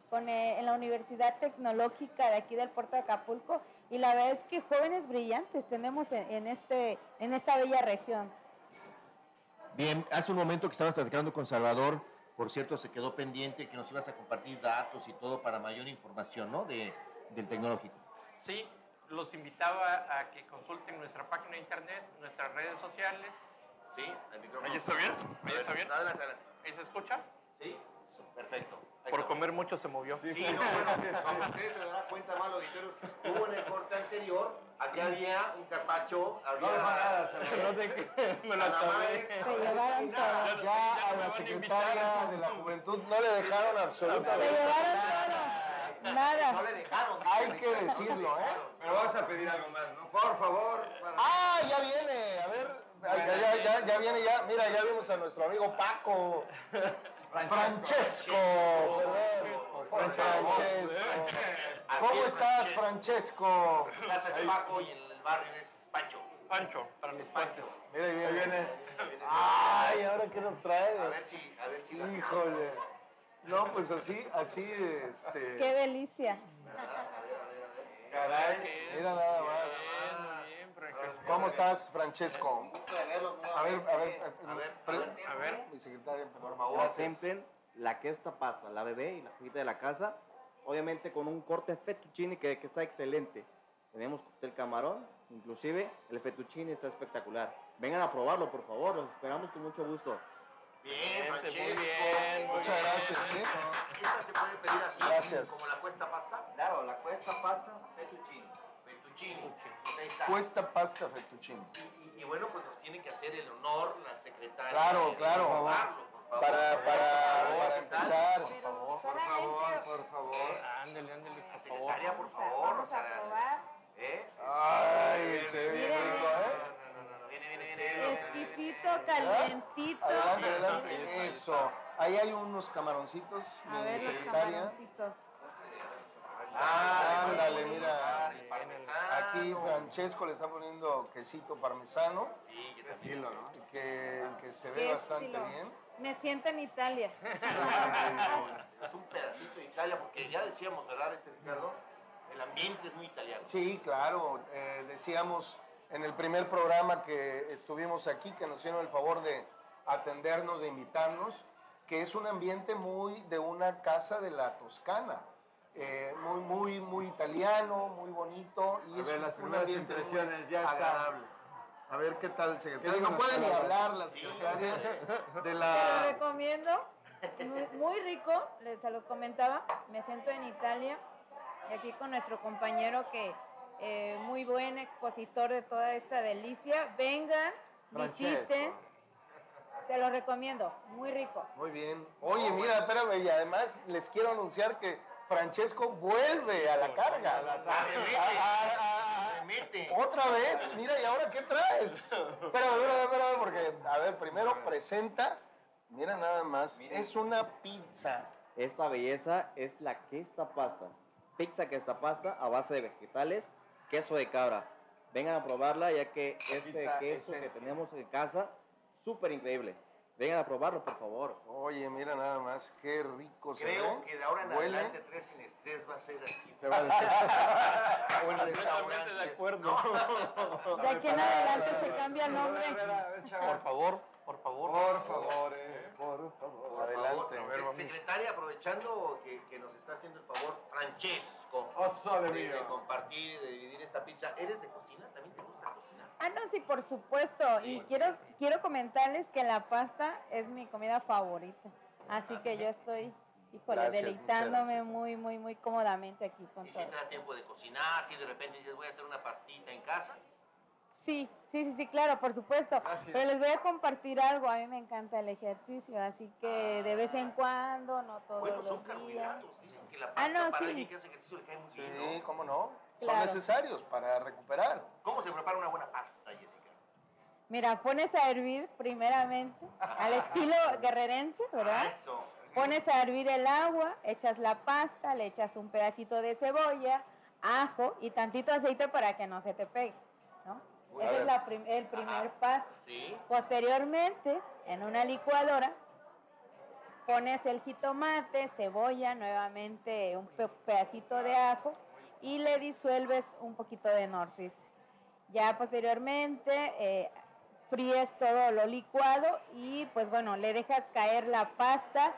S13: con, eh, en la Universidad Tecnológica de aquí del puerto de Acapulco. Y la verdad es que jóvenes brillantes tenemos en, en este, en esta bella región.
S4: Bien, hace un momento que estábamos platicando con Salvador, por cierto, se quedó pendiente que nos ibas a compartir datos y todo para mayor información, ¿no? De, del tecnológico.
S10: Sí, los invitaba a que consulten nuestra página de internet, nuestras redes sociales.
S4: Sí, el micrófono.
S10: ¿Ahí está bien? ¿Ahí está bien?
S4: Adelante, adelante.
S10: ¿Ahí se escucha?
S4: Sí, perfecto.
S10: Por comer mucho se movió.
S4: Sí, no, bueno, como ustedes se darán cuenta, mal auditores, hubo en el corte anterior, aquí había un carpacho, había...
S2: No nada.
S10: No te- me lo acabé.
S13: Se llevaron todo.
S3: Ya a la secretaria de la juventud no le dejaron
S13: Se
S3: absolutamente
S13: llevaron todo. Nada.
S4: No le dejaron.
S3: Hay que decirlo, ¿eh?
S2: Pero vamos a pedir algo más, ¿no? Por favor. para-
S3: ¡Ah, ya viene! A ver, ya, ya, ya, ya viene, ya. Mira, ya vimos a nuestro amigo Paco. Francesco. Francesco. ¿Cómo estás, Francesco?
S4: Casa es Paco y en el barrio es Pancho.
S10: Pancho, para los puentes.
S3: Mira, ahí viene. Ay, ¿ahora qué nos trae?
S4: A ver si, a ver si la...
S3: Híjole. No, pues así, así, este.
S13: Qué delicia.
S2: Caray.
S3: Mira nada más.
S10: Bien, Francesco.
S3: ¿Cómo estás, Francesco? A ver, a ver,
S4: A ver,
S10: A ver.
S3: mi secretaria, por
S5: favor, contemplen la que esta pasta, la bebé y la juguita de la casa, obviamente con un corte fettuccine que, que está excelente. Tenemos cóctel camarón, inclusive el fettuccine está espectacular. Vengan a probarlo, por favor, los esperamos con mucho gusto.
S4: Bien,
S10: Muy
S4: Francesco.
S10: bien.
S3: Muchas gracias, ¿sí?
S4: ¿Esta se puede pedir así,
S3: Gracias.
S4: como la cuesta pasta?
S5: Claro, la cuesta pasta. Fettuccine.
S4: Está.
S3: Cuesta pasta fettuccine.
S4: Y, y bueno, pues nos tiene que hacer el honor la secretaria.
S3: Claro,
S4: de
S3: claro.
S4: probarlo, por favor.
S3: Para, para, para
S4: ¿qué tal?
S3: empezar.
S2: Por favor, por favor.
S10: Ándale, ándale, por favor.
S4: Secretaria, por
S13: Vamos a,
S4: favor. O
S13: vamos a
S4: sea,
S13: probar.
S4: ¿eh?
S3: Ay, se ve rico, ¿eh?
S4: No, no, no, no, viene, viene, viene.
S13: Exquisito, calientito.
S3: Adelante, adelante. Eso. Ahí hay unos camaroncitos,
S13: A
S3: mi
S13: ver los
S3: secretaria.
S13: camaroncitos.
S3: Ah, ándale, mira. Aquí Francesco le está poniendo quesito parmesano.
S4: Sí, que
S2: Estilo, ¿no?
S3: Que, que se ve bastante
S13: estilo.
S3: bien.
S13: Me siento en Italia.
S4: Es un pedacito de Italia, porque ya decíamos, ¿verdad, este Ricardo? El ambiente es muy italiano.
S3: Sí, claro. eh, decíamos en el primer programa que estuvimos aquí, que nos hicieron el favor de atendernos, de invitarnos, que es un ambiente muy de una casa de la Toscana. Eh, muy, muy, muy italiano, muy bonito. Y
S2: A
S3: es
S2: ver, las
S3: un
S2: primeras impresiones, ya está.
S3: agradable. A ver qué tal, secretaria. No puede ni hablar la secretaria de
S13: Te lo
S3: la...
S13: recomiendo. Muy, muy rico, les se los comentaba. Me siento en Italia y aquí con nuestro compañero que eh, muy buen expositor de toda esta delicia. Vengan, visiten. Te lo recomiendo, muy rico.
S3: Muy bien. Oye, mira, espérame, y además les quiero anunciar que Francesco vuelve a la carga. Otra vez, mira, ¿y ahora qué traes? Espérame, espérame, espérame, porque, a ver, primero presenta, mira nada más, es una pizza.
S5: Esta belleza es la questa pasta. Pizza questa pasta a base de vegetales, queso de cabra. Vengan a probarla ya que este queso que tenemos en casa, súper increíble. Vengan a probarlo, por favor.
S3: Oye, mira nada más, qué rico se
S4: Creo
S3: ve.
S4: que de ahora en
S3: Huele.
S4: adelante tres sin estrés va a ser aquí.
S3: Se va a
S4: restaurantes.
S10: de acuerdo.
S13: De aquí en adelante se cambia el nombre.
S10: Por favor, por favor.
S2: Por favor, eh, por favor.
S4: Por
S3: Adelante.
S4: favor,
S3: A ver,
S4: secretaria, aprovechando que, que nos está haciendo el favor, Francesco,
S2: Oso de
S4: de, compartir, de dividir esta pizza. ¿Eres de cocina? ¿También te gusta cocinar?
S13: Ah, no, sí, por supuesto. Y
S4: Sí.
S13: quiero, quiero comentarles que la pasta es mi comida favorita. Así que yo estoy, híjole,
S3: Gracias,
S13: deleitándome muy, muy, muy cómodamente aquí con
S4: ¿Y si te tiempo de cocinar? Si de repente dices, voy a hacer una pastita en casa.
S13: Sí, sí, sí, sí, claro, por supuesto.
S2: Gracias.
S13: Pero les voy a compartir algo. A mí me encanta el ejercicio, así que de vez en cuando, no todos
S4: Bueno,
S13: los
S4: son
S13: días.
S4: carbohidratos. Dicen que la
S13: Ah,
S4: pasta
S13: no,
S4: para
S13: sí.
S4: alguien que hace ejercicio le cae muy bien.
S3: Sí,
S4: ¿no?
S3: cómo no. Son necesarios para recuperar.
S4: ¿Cómo se prepara una buena pasta, Jessica?
S13: Mira, pones a hervir primeramente, al estilo guerrerense, ¿verdad?
S4: Eso.
S13: Pones a hervir el agua, echas la pasta, le echas un pedacito de cebolla, ajo y tantito aceite para que no se te pegue, ¿no? Ese es
S3: ver.
S13: la prim- el primer paso.
S4: Sí.
S13: Posteriormente, en una licuadora, pones el jitomate, cebolla, nuevamente un pe- pedacito de ajo y le disuelves un poquito de norcis. Ya posteriormente eh, fríes todo lo licuado y pues bueno, le dejas caer la pasta.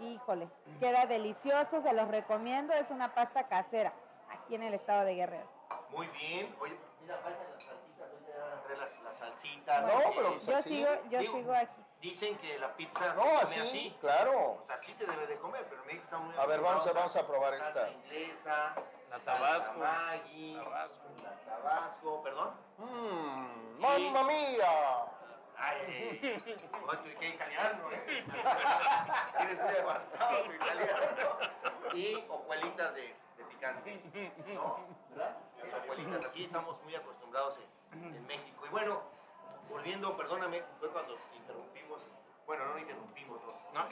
S13: Híjole, queda delicioso, se los recomiendo, es una pasta casera aquí en el estado de Guerrero.
S4: Muy bien. Oye, mira, faltan las salsitas. Ahorita ya van a traer las, las salsitas.
S3: No, pero
S13: Yo sigo, yo
S4: Digo,
S13: sigo aquí.
S4: Dicen que la pizza
S3: No,
S4: se come
S3: así,
S4: así.
S3: claro.
S4: O sea, así se debe de comer, pero me está muy
S3: A ver, vamos a- vamos a probar
S4: salsa
S3: esta.
S4: inglesa,
S10: La Tabasco.
S4: Maggi,
S10: Tabasco.
S4: la Tabasco, perdón.
S3: Mmm, mamma mía.
S4: Ay, qué italiano, ¿eh? Tienes muy avanzado tu italiano. Y hojuelitas de, de picante. ¿No? ¿Verdad? Las hojuelitas, así estamos muy acostumbrados en, en México. Y bueno, volviendo, perdóname, fue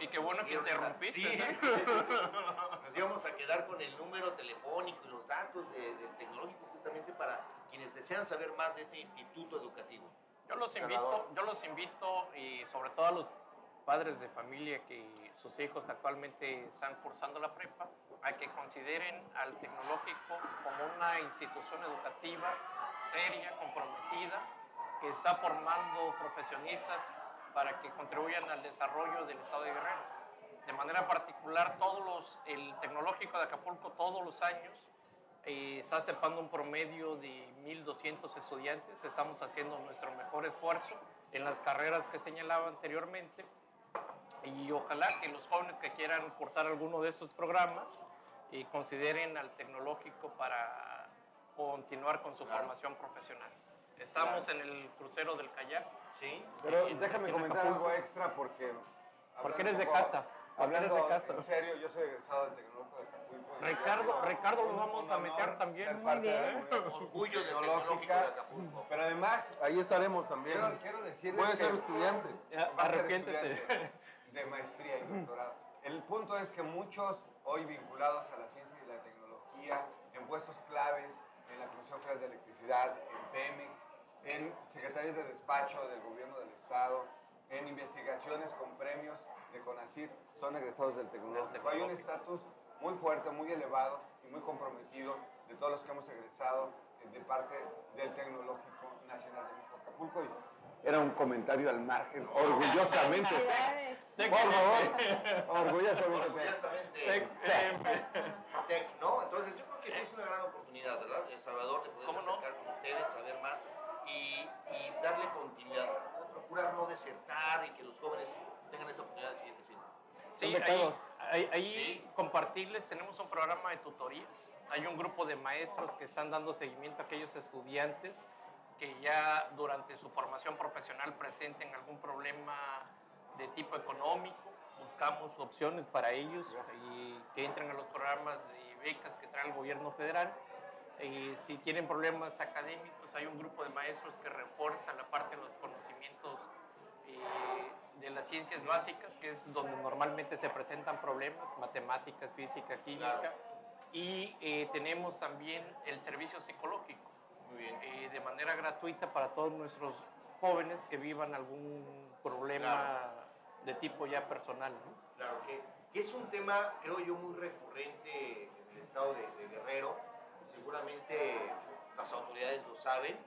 S10: y qué bueno que interrumpiste,
S4: Sí. Nos íbamos a quedar con el número telefónico y los datos de- del tecnológico justamente para quienes desean saber más de este instituto educativo.
S10: Yo los
S4: Salvador.
S10: invito, yo los invito y sobre todo a los padres de familia que sus hijos actualmente están cursando la prepa, a que consideren al tecnológico como una institución educativa seria, comprometida, que está formando profesionistas para que contribuyan al desarrollo del Estado de Guerrero. De manera particular, todos los, el tecnológico de Acapulco todos los años eh, está aceptando un promedio de 1.200 estudiantes. Estamos haciendo nuestro mejor esfuerzo en las carreras que señalaba anteriormente. Y ojalá que los jóvenes que quieran cursar alguno de estos programas eh, consideren al tecnológico para continuar con su formación profesional. Estamos en el crucero del kayak.
S4: Sí.
S2: Pero déjame
S10: en
S2: comentar algo extra porque...
S10: Porque eres de
S2: poco-
S10: casa, eres
S2: Hablando
S10: de casa.
S2: en serio, yo soy egresado del Tecnológico de Acapulco.
S10: Ricardo- Ricardo lo vamos a meter también. Muy
S2: de
S10: bien.
S4: Orgullo del
S2: tecnológica.
S4: tecnológico de Acapulco.
S2: Pero además,
S3: Ahí estaremos también.
S2: quiero, quiero decirles
S3: Puede
S2: que
S3: ser estudiante.
S10: Arrepiéntete.
S2: estudiante. de maestría y doctorado. El punto es que muchos hoy vinculados a la ciencia y la tecnología, en puestos claves, en la Comisión Federal de Electricidad, en Pemex, en secretarías de despacho del gobierno del Estado, en investigaciones con premios de CONACYT, son egresados del tecnológico. Hay un estatus muy fuerte, muy elevado y muy comprometido de todos los que hemos egresado de parte del Tecnológico Nacional de México Acapulco. Y era un comentario al margen, orgullosamente. Por favor, orgullosamente.
S14: Orgullosamente. Tec, ¿no? Entonces yo creo que sí es una gran oportunidad, ¿verdad? El Salvador de poder acercar con ustedes, saber más y, y darle continuidad. Procurar no desertar y que los jóvenes tengan esa oportunidad de seguir creciendo.
S10: Sí, ahí, ahí, ahí compartirles, tenemos un programa de tutorías. Hay un grupo de maestros que están dando seguimiento a aquellos estudiantes que ya durante su formación profesional presenten algún problema de tipo económico. Buscamos opciones para ellos y que entren a los programas y becas que trae el gobierno federal. Y si tienen problemas académicos, hay un grupo de maestros que refuerzan la parte de los conocimientos eh, de las ciencias básicas, que es donde normalmente se presentan problemas, matemáticas, física, química. Y eh, tenemos también el servicio psicológico, eh, de manera gratuita para todos nuestros jóvenes que vivan algún problema de tipo ya personal. ¿no?
S14: Claro, que, que, es un tema, creo yo, muy recurrente en el estado de, de Guerrero. Seguramente las autoridades lo saben,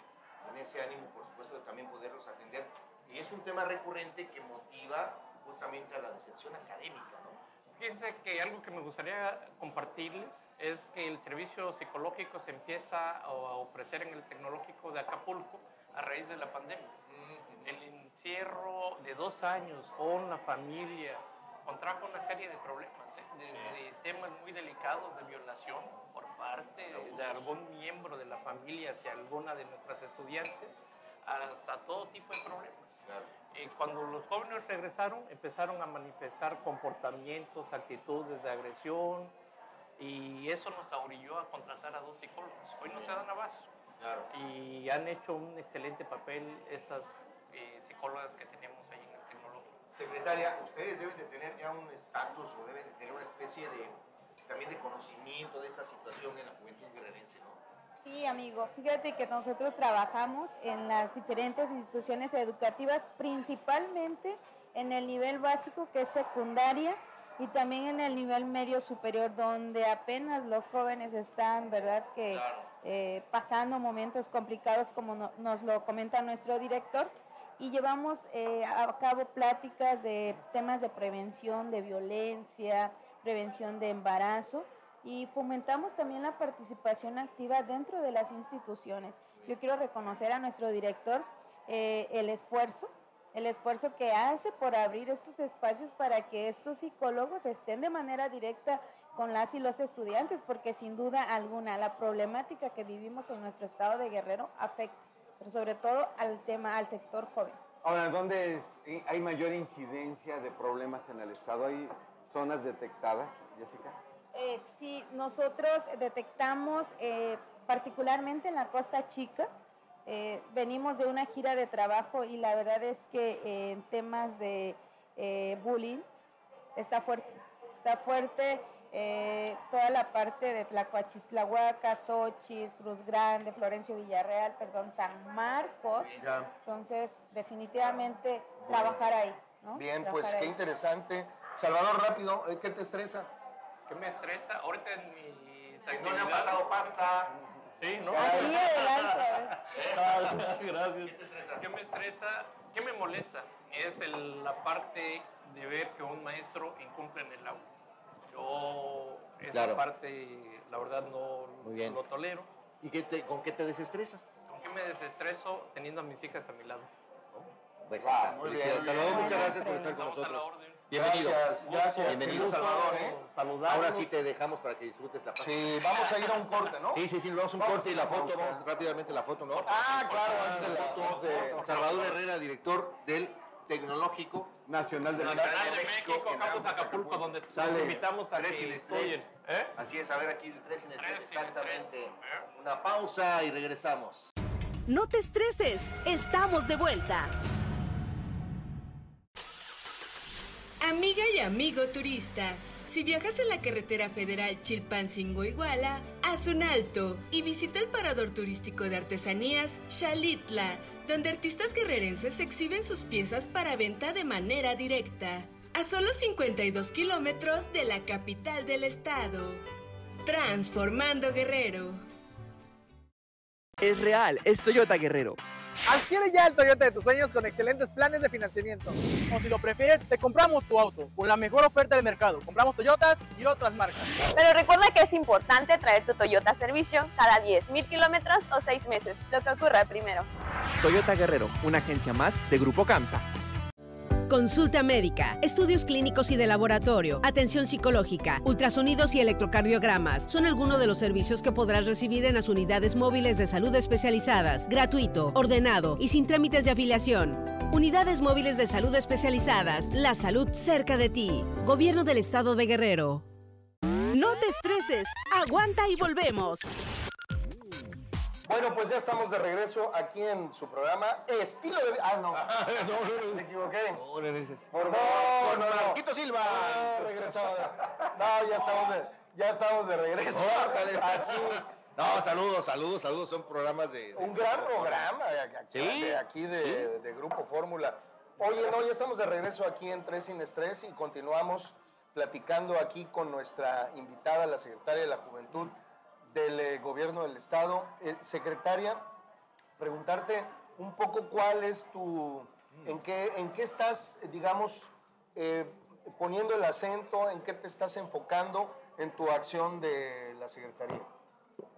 S14: en ese ánimo, por supuesto, de también poderlos atender. Y es un tema recurrente que motiva justamente a la deserción académica, ¿no?
S10: Fíjense que algo que me gustaría compartirles es que el servicio psicológico se empieza a ofrecer en el tecnológico de Acapulco a raíz de la pandemia. El encierro de dos años con la familia contrajo una serie de problemas, ¿eh? desde temas muy delicados de violación por parte de algún miembro de la familia hacia alguna de nuestras estudiantes, hasta todo tipo de problemas. Eh, cuando los jóvenes regresaron, empezaron a manifestar comportamientos, actitudes de agresión, y eso nos orilló a contratar a dos psicólogos. Hoy no se dan abasto.
S14: Claro.
S10: Y han hecho un excelente papel esas eh, psicólogas que tenemos ahí en el tecnológico.
S14: Secretaria, ustedes deben de tener ya un estatus o deben de tener una especie de también de conocimiento de esa situación en la juventud guerrerense, ¿no?
S13: Sí, amigo. Fíjate que nosotros trabajamos en las diferentes instituciones educativas, principalmente en el nivel básico que es secundaria y también en el nivel medio superior, donde apenas los jóvenes están, ¿verdad? Que eh, pasando momentos complicados, como no, nos lo comenta nuestro director. Y llevamos eh, a cabo pláticas de temas de prevención de violencia, prevención de embarazo y fomentamos también la participación activa dentro de las instituciones. Yo quiero reconocer a nuestro director eh, el esfuerzo, el esfuerzo que hace por abrir estos espacios para que estos psicólogos estén de manera directa con las y los estudiantes, porque sin duda alguna la problemática que vivimos en nuestro estado de Guerrero afecta, pero sobre todo al tema, al sector joven.
S2: Ahora, ¿dónde hay mayor incidencia de problemas en el estado? ¿Hay zonas detectadas, Jessica?
S13: Eh, sí, nosotros detectamos eh, particularmente en la Costa Chica, eh, venimos de una gira de trabajo y la verdad es que eh, en temas de eh, bullying está fuerte, está fuerte eh, toda la parte de Tlacoachistlahuaca, Xochis, Cruz Grande, Florencio Villarreal, perdón, San Marcos. Entonces, definitivamente trabajar ahí. ¿No?
S3: Bien, pues qué
S13: ahí.
S3: interesante. Salvador, rápido, ¿eh? ¿qué te estresa?
S10: ¿Qué me estresa? Ahorita en mis
S14: Que no le han
S10: actividades-
S14: pasado pasta.
S10: Sí, ¿no?
S13: Aquí adelante. a ver.
S10: Ah, Gracias. ¿Qué me estresa? ¿Qué me molesta? Es el- la parte de ver que un maestro incumple en el aula. Yo esa
S4: Claro.
S10: parte, la verdad, no
S4: Muy bien.
S10: lo tolero.
S4: ¿Y qué te- con qué te desestresas?
S10: ¿Con qué me desestreso teniendo a mis hijas a mi lado?
S4: Pues,
S3: Wow,
S4: está.
S3: muy
S4: Felicidades,
S3: bien,
S4: Salvador,
S3: muy
S4: muchas
S3: bien.
S4: gracias por estar con nosotros. Bienvenido.
S3: Gracias, gracias,
S4: Bienvenido.
S3: Salvador, ¿eh?
S4: Ahora sí te dejamos para que disfrutes la pasta.
S3: Sí, vamos a ir a un corte, ¿no?
S4: Sí, sí, sí, vamos a un corte y la foto, vamos rápidamente la foto, ¿no?
S3: Ah, claro, antes de la
S4: foto.
S3: de-
S4: Salvador Herrera, director del Tecnológico
S2: Nacional de
S4: Nacional
S10: Nacional de
S4: de
S10: México,
S4: México, en
S10: Acapulco, donde
S4: Sale
S10: invitamos a
S4: tres
S10: que
S4: estrés.
S10: ¿Eh?
S4: Así es, a ver aquí el 3 sin estrés,
S10: Tres sin
S4: exactamente.
S10: estrés. ¿Eh?
S4: Una pausa y regresamos.
S11: No te estreses, estamos de vuelta.
S12: Amiga y amigo turista, si viajas en la carretera federal Chilpancingo-Iguala, haz un alto y visita el parador turístico de artesanías Xalitla, donde artistas guerrerenses exhiben sus piezas para venta de manera directa, a solo 52 kilómetros de la capital del estado. Transformando Guerrero.
S15: Es real, es Toyota Guerrero.
S16: Adquiere ya el Toyota de tus sueños con excelentes planes de financiamiento.
S17: O si lo prefieres, te compramos tu auto con la mejor oferta del mercado. Compramos Toyotas y otras marcas.
S18: Pero recuerda que es importante traer tu Toyota a servicio cada 10.000 kilómetros o 6 meses, lo que ocurra primero.
S15: Toyota Guerrero, una agencia más de Grupo Camsa.
S11: Consulta médica, estudios clínicos y de laboratorio, atención psicológica, ultrasonidos y electrocardiogramas son algunos de los servicios que podrás recibir en las unidades móviles de salud especializadas, gratuito, ordenado y sin trámites de afiliación. Unidades móviles de salud especializadas, la salud cerca de ti. Gobierno del Estado de Guerrero.
S1: No te estreses, aguanta y volvemos.
S3: Bueno, pues ya estamos de regreso aquí en su programa Estilo de Ah, no. no, no, me equivoqué. Por favor, no,
S14: Marquito Silva.
S3: No, regresado. No, ya estamos de, ya estamos de regreso. Aquí.
S14: No, saludos, saludos, saludos. Son programas de.
S3: Un gran programa aquí,
S14: ¿Sí?
S3: de, aquí de, de Grupo Fórmula. Oye, no, ya estamos de regreso aquí en Tres Sin Estrés y continuamos platicando aquí con nuestra invitada, la secretaria de la Juventud del eh, Gobierno del Estado. Eh, secretaria, preguntarte un poco cuál es tu, en qué, en qué estás, digamos, eh, poniendo el acento, en qué te estás enfocando en tu acción de la Secretaría.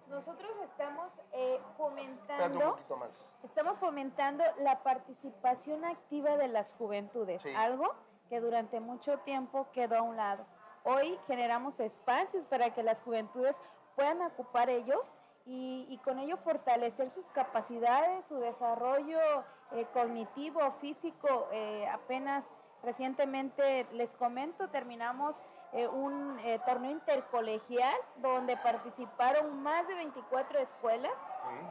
S13: Nosotros estamos
S3: un
S13: fomentando,
S3: poquito más.
S13: estamos fomentando la participación activa de las juventudes,
S3: Sí.
S13: algo que durante mucho tiempo quedó a un lado. Hoy generamos espacios para que las juventudes puedan ocupar ellos y, y con ello fortalecer sus capacidades, su desarrollo eh, cognitivo, físico. Eh, apenas recientemente, les comento, terminamos eh, un torneo intercolegial donde participaron más de 24 escuelas,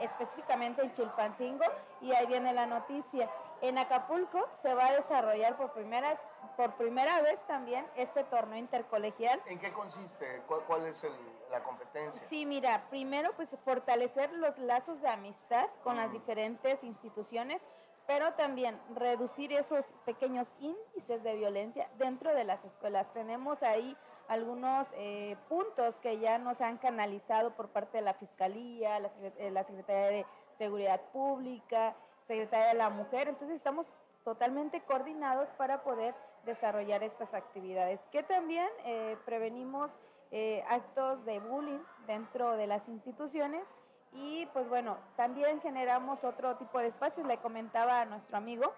S13: específicamente en Chilpancingo, y ahí viene la noticia. En Acapulco se va a desarrollar por primera, por primera vez también este torneo intercolegial.
S3: ¿En qué consiste? ¿Cuál, cuál es el- la competencia?
S13: Sí, mira, primero pues fortalecer los lazos de amistad con las diferentes instituciones, pero también reducir esos pequeños índices de violencia dentro de las escuelas. Tenemos ahí algunos eh, puntos que ya nos han canalizado por parte de la Fiscalía, la, eh, la Secretaría de Seguridad Pública, Secretaría de la Mujer, entonces estamos totalmente coordinados para poder desarrollar estas actividades. Que también eh, prevenimos eh, actos de bullying dentro de las instituciones y pues bueno, también generamos otro tipo de espacios. Le comentaba a nuestro amigo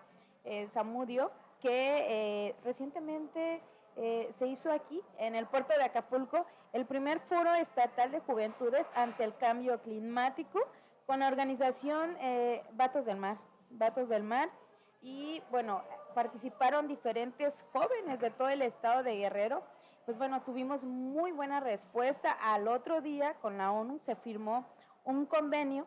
S13: Samudio que eh, recientemente eh, se hizo aquí en el puerto de Acapulco el primer foro estatal de juventudes ante el cambio climático con la organización eh, Vatos del Mar. Vatos del Mar y bueno, participaron diferentes jóvenes de todo el estado de Guerrero. Pues bueno, tuvimos muy buena respuesta. Al otro día con la ONU se firmó un convenio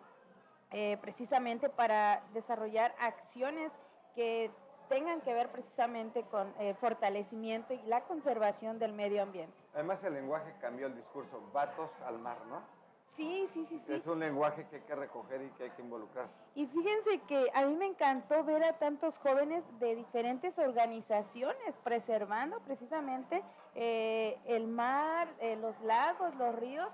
S13: eh, precisamente para desarrollar acciones que tengan que ver precisamente con el fortalecimiento y la conservación del medio ambiente.
S2: Además el lenguaje cambió el discurso. Vatos al mar, ¿no?
S13: Sí, sí, sí, sí.
S2: Es un lenguaje que hay que recoger y que hay que involucrarse.
S13: Y fíjense que a mí me encantó ver a tantos jóvenes de diferentes organizaciones preservando precisamente eh, el mar, eh, los lagos, los ríos.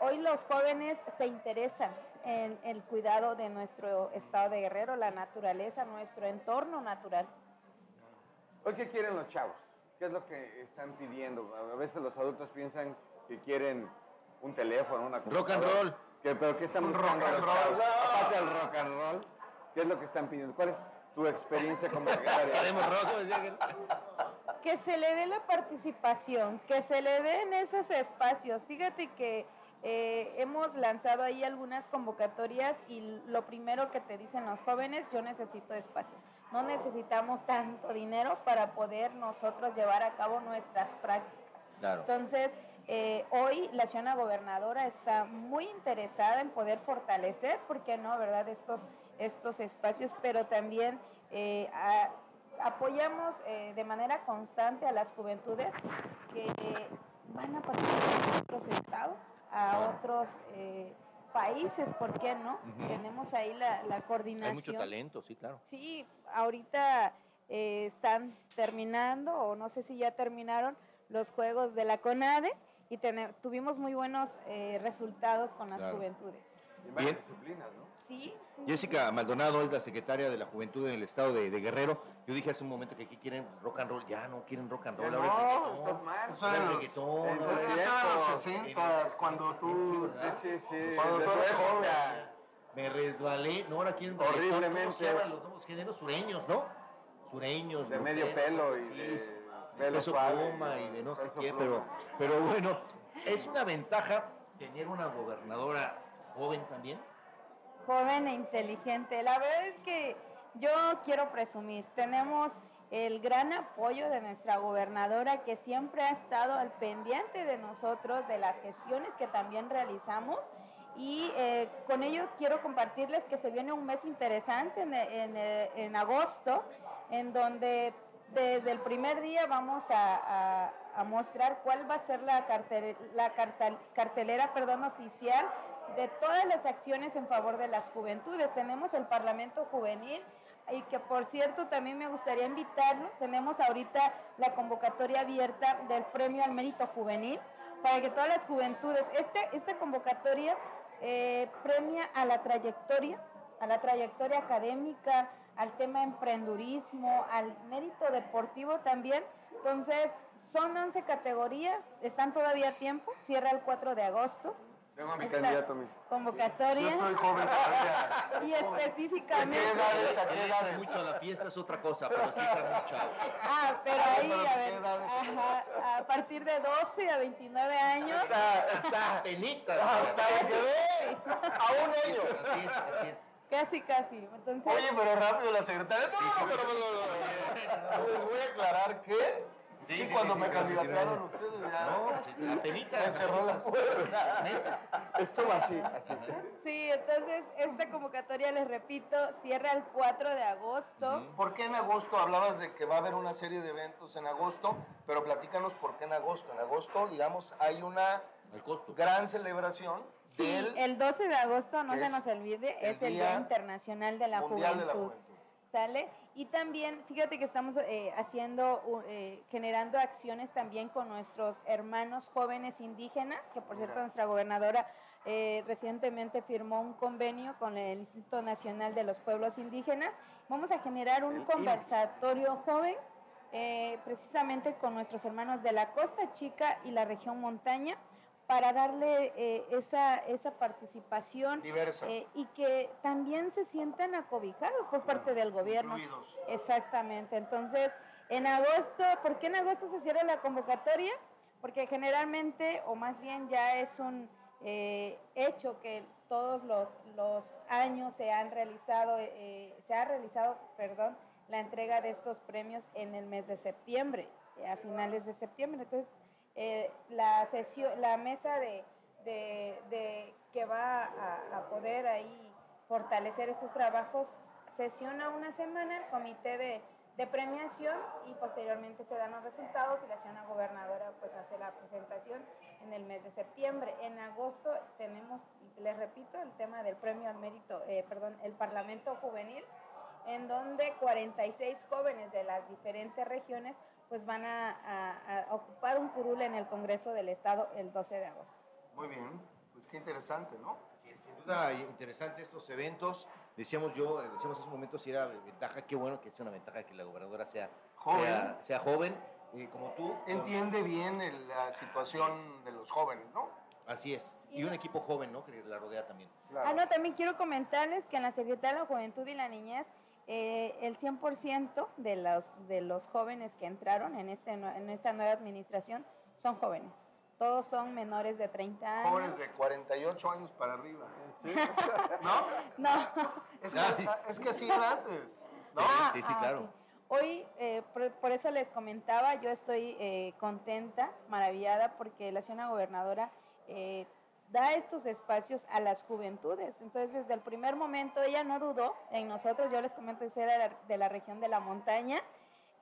S13: Hoy los jóvenes se interesan en el cuidado de nuestro estado de guerrero, la naturaleza, nuestro entorno natural.
S2: Hoy, ¿qué quieren los chavos? ¿Qué es lo que están pidiendo? A veces los adultos piensan que quieren un teléfono, una
S14: Rock and roll.
S2: ¿Qué- ¿Pero qué están
S14: Un
S2: buscando
S14: rock and
S2: los
S14: roll.
S2: Aparte del rock and roll, ¿qué es lo que están pidiendo? ¿Cuál es tu experiencia como
S14: rock,
S13: que se le dé la participación, que se le den esos espacios. Fíjate que eh, hemos lanzado ahí algunas convocatorias y lo primero que te dicen los jóvenes, yo necesito espacios. No necesitamos tanto dinero para poder nosotros llevar a cabo nuestras prácticas.
S14: Claro.
S13: Entonces, eh, hoy la señora gobernadora está muy interesada en poder fortalecer, ¿por qué no, verdad?, estos, estos espacios, pero también eh, a- apoyamos eh, de manera constante a las juventudes que van a participar en otros estados, a otros eh, países, ¿por qué no? Tenemos ahí la, la coordinación.
S4: Hay mucho talento, sí, claro.
S13: Sí, ahorita están terminando, o no sé si ya terminaron, los juegos de la CONADE y tene- tuvimos muy buenos eh, resultados con las
S4: Claro.
S13: juventudes.
S4: Bien.
S2: disciplinas, ¿no?
S13: Sí. sí,
S4: Jessica Maldonado es la secretaria de la Juventud en el estado de, de Guerrero. Yo dije hace un momento que aquí quieren rock and roll. Ya no quieren rock and roll.
S2: Ya
S4: ahora
S2: no, estás mal.
S3: Eso era los-
S4: reggaetón,
S3: en
S4: ahora es-
S3: Eso era los
S4: en
S3: 60,
S4: los
S3: cuando tú-.
S2: Sí, sí, sí.
S3: Cuando tú eres joven.
S4: Me resbalé. No, ahora quieren.
S2: Horriblemente.
S4: ¿Cómo se llaman los nuevos géneros? Sureños, ¿no? Sureños.
S2: De medio pelo y
S4: sí,
S2: de
S4: peso pluma y de no sé qué, pero, pero bueno, es una ventaja tener una gobernadora joven también.
S13: joven e inteligente. La verdad es que yo quiero presumir, tenemos el gran apoyo de nuestra gobernadora que siempre ha estado al pendiente de nosotros, de las gestiones que también realizamos. Y eh, con ello quiero compartirles que se viene un mes interesante en, en, en agosto, en donde desde el primer día vamos a, mostrar cuál va a ser la, cartel- la cartel- cartelera oficial de todas las acciones en favor de las juventudes. Tenemos el Parlamento Juvenil y que por cierto también me gustaría invitarlos. Tenemos ahorita la convocatoria abierta del Premio al Mérito Juvenil para que todas las juventudes, este, esta convocatoria eh, premia a la trayectoria, a la trayectoria académica, al tema emprendurismo, al mérito deportivo también. Entonces, son 11 categorías, están todavía a tiempo, cierra el 4 de agosto.
S2: Tengo a mi
S13: Esta
S2: candidato, mi.
S13: Convocatoria.
S3: Yo soy joven todavía.
S13: Y específicamente.
S3: ¿Qué edades, a qué
S4: Cuando
S3: edades?
S4: mucho a la fiesta es otra cosa, pero sí está muy chavo.
S13: Ah, pero ahí, a
S3: ¿qué
S13: ver,
S3: edades
S13: ajá, a partir de 12 a 29 años.
S4: Está, está penita.
S3: A un año.
S4: Así es, así es.
S13: Casi, casi. Entonces,
S3: Oye, pero rápido la secretaria. No, no, no, pero, Les voy a aclarar que
S4: Sí,
S3: sí,
S4: sí,
S3: cuando
S4: sí,
S3: me
S4: sí.
S3: ustedes ya.
S4: No, la penita.
S3: Me cerró la puerta.
S4: Meses.
S2: Esto va así, así.
S13: sí, entonces esta convocatoria, les repito, cierra el 4 de agosto.
S3: ¿Por qué en agosto hablabas de que va a haber una serie de eventos en agosto? Pero platícanos por qué en agosto. En agosto, digamos, hay una
S4: El costo.
S3: gran celebración
S13: Sí,
S3: del
S13: el 12 de agosto, no se nos olvide,
S3: el
S13: es el
S3: Día
S13: Día Internacional de la
S3: Mundial de la
S13: Juventud. ¿Sale? Y también, fíjate que estamos eh, haciendo, eh, generando acciones también con nuestros hermanos jóvenes indígenas, que por cierto
S3: Mira.
S13: nuestra gobernadora eh, recientemente firmó un convenio con el Instituto Nacional de los Pueblos Indígenas. Vamos a generar un conversatorio joven, eh, precisamente con nuestros hermanos de la Costa Chica y la región montaña, para darle eh, esa, esa participación
S3: Diversa.
S13: eh, y que también se sientan acobijados por parte del gobierno.
S3: Incluidos.
S13: Exactamente. Entonces, en agosto, ¿por qué en agosto se cierra la convocatoria? Porque generalmente, o más bien ya es un eh, hecho que todos los, los años se han realizado, eh, se ha realizado, perdón, la entrega de estos premios en el mes de septiembre, a finales de septiembre. Entonces, eh, la sesión, la mesa de, de- de que va a, a poder ahí fortalecer estos trabajos sesiona una semana el comité de, de premiación y posteriormente se dan los resultados y la señora gobernadora pues hace la presentación en el mes de septiembre. En agosto tenemos, les repito, el tema del premio al mérito, eh, perdón, el Parlamento Juvenil, en donde 46 jóvenes de las diferentes regiones pues van a, a- a ocupar un curul en el Congreso del Estado el 12 de agosto.
S3: Muy bien. Pues qué interesante, ¿no?
S4: Sin duda interesante estos eventos. Decíamos yo, eh, decíamos hace un momento si era ventaja, qué bueno que sea una ventaja que la gobernadora sea
S3: Joven.
S4: sea, sea joven, eh, como tú.
S3: Entiende bien el- la situación de los jóvenes, ¿no?
S4: Así es. Y un equipo joven, ¿no? Que la rodea también.
S13: Ah, no, también quiero comentarles que en la Secretaría de la Juventud y la Niñez, eh, el 100% de los, de los jóvenes que entraron en, este, en esta nueva administración son jóvenes. Todos son menores de 30 años.
S3: Jóvenes de 48 años para arriba.
S13: ¿No? No.
S3: Es que, es que así era antes. ¿no?
S13: Ah, ah, ok. Hoy, eh, por, por eso les comentaba, yo estoy eh, contenta, maravillada, porque la señora gobernadora eh, da estos espacios a las juventudes. Entonces, desde el primer momento ella no dudó en nosotros, yo les comento, ella era de la región de la montaña,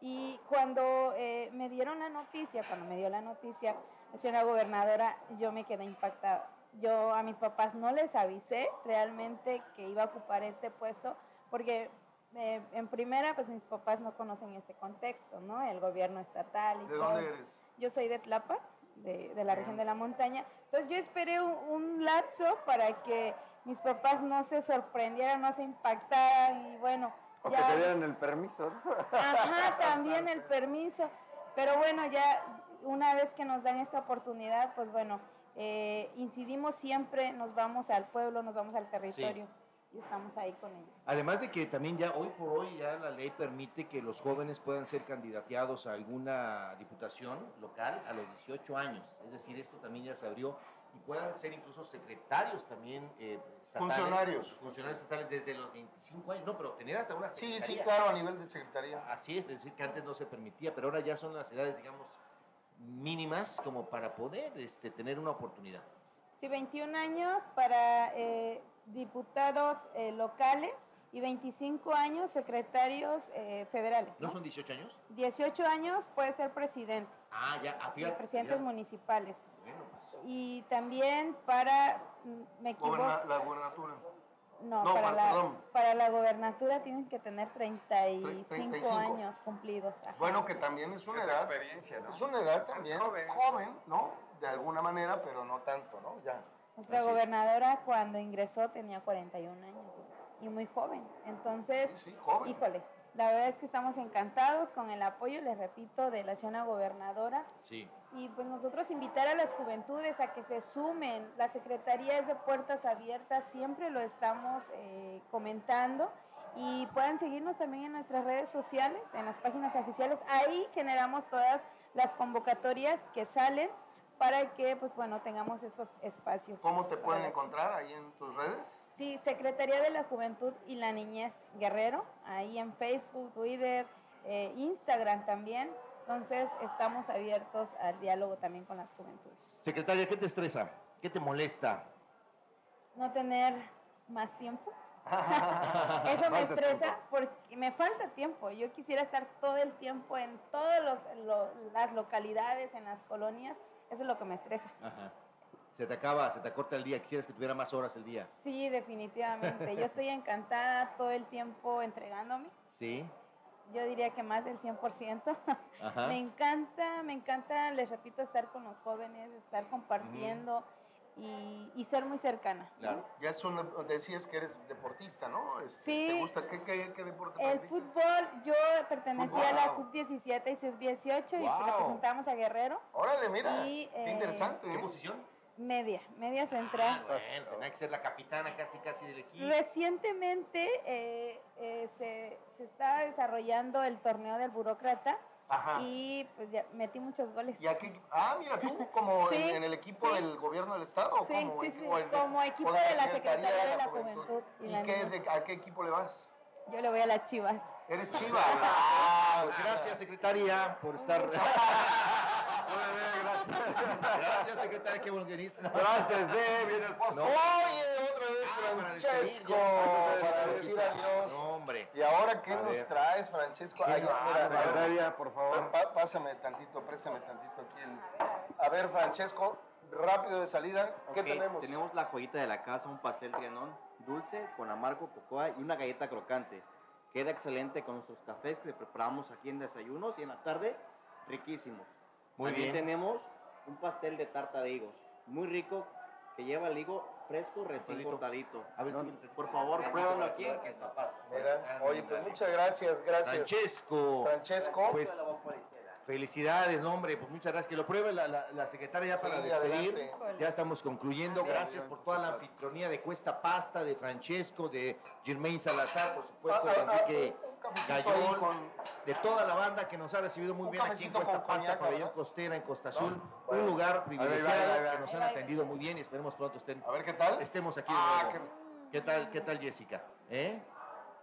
S13: Y cuando eh, me dieron la noticia, cuando me dio la noticia la señora gobernadora, yo me quedé impactada. Yo a mis papás no les avisé realmente que iba a ocupar este puesto, porque eh, en primera, pues mis papás no conocen este contexto, ¿no? El gobierno estatal y
S3: ¿De
S13: todo.
S3: dónde eres?
S13: Yo soy de Tlapa, de, de la región de la montaña. Entonces yo esperé un, un lapso para que mis papás no se sorprendieran, no se impactaran y bueno.
S2: O que
S13: ya-
S2: te dieran el permiso. ¿no?
S13: Ajá, también el permiso. Pero bueno, ya una vez que nos dan esta oportunidad, pues bueno, eh, incidimos siempre, nos vamos al pueblo, nos vamos al territorio y estamos ahí con ellos.
S4: Además de que también ya hoy por hoy ya la ley permite que los jóvenes puedan ser candidateados a alguna diputación local a los 18 años. Es decir, esto también ya se abrió y puedan ser incluso secretarios también eh, estatales.
S3: Funcionarios.
S4: Funcionarios estatales desde los 25 años. No, pero tener hasta una
S3: Sí, sí,
S4: secretaría.
S3: claro, a nivel de secretaría.
S4: Así es, es decir, que antes no se permitía, pero ahora ya son las edades, digamos, mínimas como para poder este, tener una oportunidad.
S13: Sí, 21 años para eh, diputados eh, locales y 25 años secretarios eh, federales.
S4: ¿No
S13: ¿no?
S4: son 18 años?
S13: 18 años puede ser presidente.
S4: Ah, ya, ah,
S13: Sí, presidentes municipales.
S4: Bueno, pues,
S13: Y también para, mm, me equivoco,
S3: Goberna- la gubernatura.
S13: no,
S3: no,
S13: para,
S3: pa-
S13: la,
S3: perdón.
S13: para la gobernatura tienen que tener 35,
S3: 35.
S13: años cumplidos. ajá.
S3: Bueno, que también es una edad.
S2: experiencia, ¿no?
S3: Es una edad también
S2: joven.
S3: joven. ¿no? De alguna manera, pero no tanto, ¿no? Ya.
S13: Nuestra
S3: Así
S13: gobernadora cuando ingresó tenía 41 años y muy joven. Entonces,
S3: Sí, joven.
S13: híjole, la verdad es que estamos encantados con el apoyo, les repito, de la señora gobernadora.
S4: sí.
S13: Y pues nosotros invitar a las juventudes a que se sumen. La Secretaría es de Puertas Abiertas, siempre lo estamos eh, comentando. Y puedan seguirnos también en nuestras redes sociales, en las páginas oficiales. Ahí generamos todas las convocatorias que salen para que, pues bueno, tengamos estos espacios.
S3: ¿Cómo te pueden encontrar ahí en tus redes?
S13: Sí, Secretaría de la Juventud y la Niñez Guerrero, ahí en Facebook, Twitter, eh, Instagram también. Entonces, estamos abiertos al diálogo también con las juventudes.
S4: Secretaria, ¿qué te estresa? ¿Qué te molesta?
S13: No tener más tiempo. Eso me estresa
S4: tiempo.
S13: porque me falta tiempo. Yo quisiera estar todo el tiempo en todas las localidades, en las colonias. Eso es lo que me estresa.
S4: Ajá. Se te acaba, se te acorta el día, quisieras que tuviera más horas el día.
S13: Sí, definitivamente. Yo estoy encantada todo el tiempo entregándome.
S4: Sí.
S13: Yo diría que más del 100%.
S4: Ajá.
S13: Me encanta, me encanta, les repito, estar con los jóvenes, estar compartiendo y, y ser muy cercana.
S4: Claro.
S3: Ya son, decías que eres deportista, ¿no? Este,
S13: Sí.
S3: ¿Te gusta? ¿Qué, qué, qué deporte
S13: El
S3: practicas?
S13: fútbol, yo pertenecía a la
S3: Fútbol.
S13: sub-17 y sub-18 y representamos a Guerrero.
S3: Órale, mira.
S13: Y,
S3: qué
S13: eh,
S3: interesante.
S4: ¿Qué posición?
S13: Media, media central.
S4: Bueno, tenía que ser la capitana casi, casi del equipo.
S13: Recientemente eh, eh, se, se está desarrollando el torneo del burócrata
S3: Ajá.
S13: y pues ya metí muchos goles.
S3: ¿Y aquí? Ah, mira, tú como
S13: Sí,
S3: en, en el equipo
S13: sí.
S3: del gobierno del Estado. ¿o
S13: Sí,
S3: como,
S13: sí, sí,
S3: el de-
S13: como equipo de la Secretaría de la
S3: Juventud.
S13: Juventud y
S3: ¿Y
S13: la
S3: qué, de- a qué equipo le vas?
S13: Yo le voy a las chivas.
S3: Eres chiva.
S4: Ah, pues gracias, secretaria, por estar. Gracias, secretaria, qué bueno que viniste.
S2: Pero antes de, viene el pozo.
S4: No.
S3: Oye, otra vez
S4: Ah, para
S3: Francesco, para decir adiós.
S4: No, hombre.
S3: ¿Y ahora qué
S4: A
S3: nos
S4: ver.
S3: traes, Francesco?
S2: ¿Qué
S3: Ay,
S2: nos
S3: mira,
S2: secretaria, por favor?
S3: pa- pásame tantito, préstame tantito aquí. el- A ver, Francesco, rápido de salida, ¿qué
S5: Ok,
S3: tenemos?
S5: Tenemos la joyita de la casa, un pastel trianón dulce con amargo cocoa y una galleta crocante. Queda excelente con nuestros cafés que preparamos aquí en desayunos y en la tarde, riquísimos.
S4: Muy
S5: También
S4: bien.
S5: tenemos un pastel de tarta de higos, muy rico, que lleva el higo fresco recién cortadito.
S4: A ver,
S5: No, por favor, pruébalo aquí en que está pasta.
S3: Mira, oye, pues muchas gracias, gracias.
S4: Francesco.
S3: Francesco.
S4: Pues felicidades, no, hombre, pues muchas gracias. Que lo pruebe la, la- la secretaria ya para despedir.
S3: adelante.
S4: Ya estamos concluyendo. Gracias por toda la anfitrionía de Cuesta Pasta, de Francesco, de Germain Salazar, por supuesto, de
S3: Ah, ah, ah,
S4: Enrique
S3: con-
S4: de toda la banda que nos ha recibido muy bien aquí en Cuesta
S3: con
S4: Pasta, Pabellón
S3: ¿verdad?
S4: Costera, en Costa Azul.
S3: Bueno.
S4: Un lugar
S2: Ahí va, ahí
S4: privilegiado
S2: va, ahí va.
S4: que nos han atendido muy bien y esperemos pronto estén,
S3: A ver, ¿qué tal?
S4: estemos aquí de
S3: Ah,
S4: nuevo. ¿Qué tal, qué tal Jessica? ¿Eh?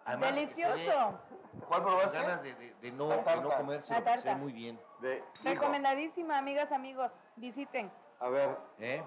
S4: ve
S13: Delicioso.
S3: ¿Cuál probaste?
S4: ganas de, de- de no, de no comerse,
S13: La tarta.
S4: muy bien.
S2: De,
S13: Recomendadísima, amigas, amigos. Visiten.
S2: a ver,
S4: ¿Eh?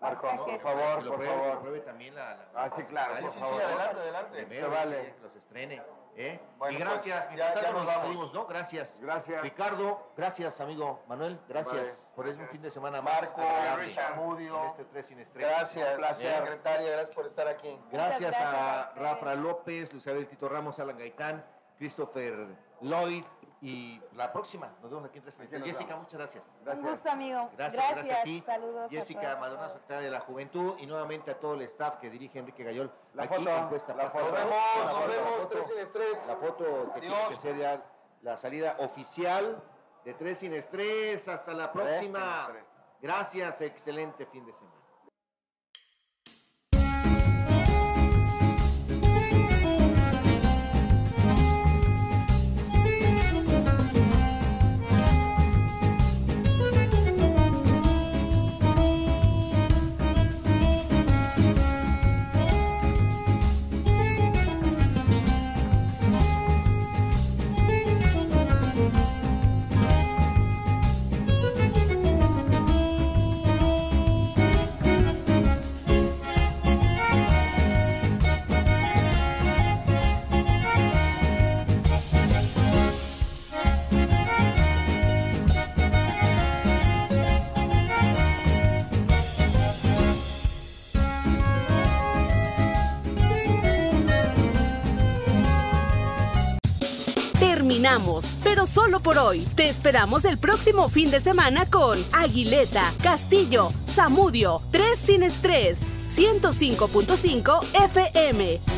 S2: Marco, por favor,
S4: lo
S2: por
S4: pruebe,
S2: favor.
S4: pruebe también la, la-
S2: Ah, sí, claro,
S4: la-
S3: Sí,
S2: por
S3: sí,
S2: favor.
S3: sí, adelante, adelante.
S4: Primero,
S2: Se vale.
S4: que los estrene. ¿eh?
S3: Bueno,
S4: y gracias,
S3: pues, ya- ya nos vamos.
S4: despedimos, ¿no? Gracias.
S2: Gracias.
S4: Ricardo, gracias, amigo Manuel, gracias
S3: Vale,
S4: por ese fin de semana más
S3: Marco. Zamudio,
S4: En este tres sin estrés.
S3: Gracias,
S4: Un placer.
S3: secretaria, gracias por estar aquí.
S4: Gracias, a. Rafa López, Luis Abel Tito Ramos, Alan Gaitán, Christopher Lloyd y la próxima. Nos vemos aquí en Tres
S2: nos
S4: Jessica, muchas gracias.
S13: Un gusto, amigo.
S4: Gracias, gracias, a ti.
S13: Saludos. a
S4: Jessica. Maldonado, secretaria de la Juventud, y nuevamente a todo el staff que dirige Enrique Gayol.
S2: La
S4: aquí
S2: foto,
S4: en Cuesta
S2: la
S4: Pasta.
S2: foto.
S3: Nos vemos, nos vemos, tres sin estrés.
S4: La foto que tiene que ser ya la salida oficial de Tres sin Estrés. Hasta la próxima. Gracias, excelente fin de semana.
S1: Pero solo por hoy. Te esperamos el próximo fin de semana con Aguileta, Castillo, Zamudio, 3 sin estrés, 105.5 FM.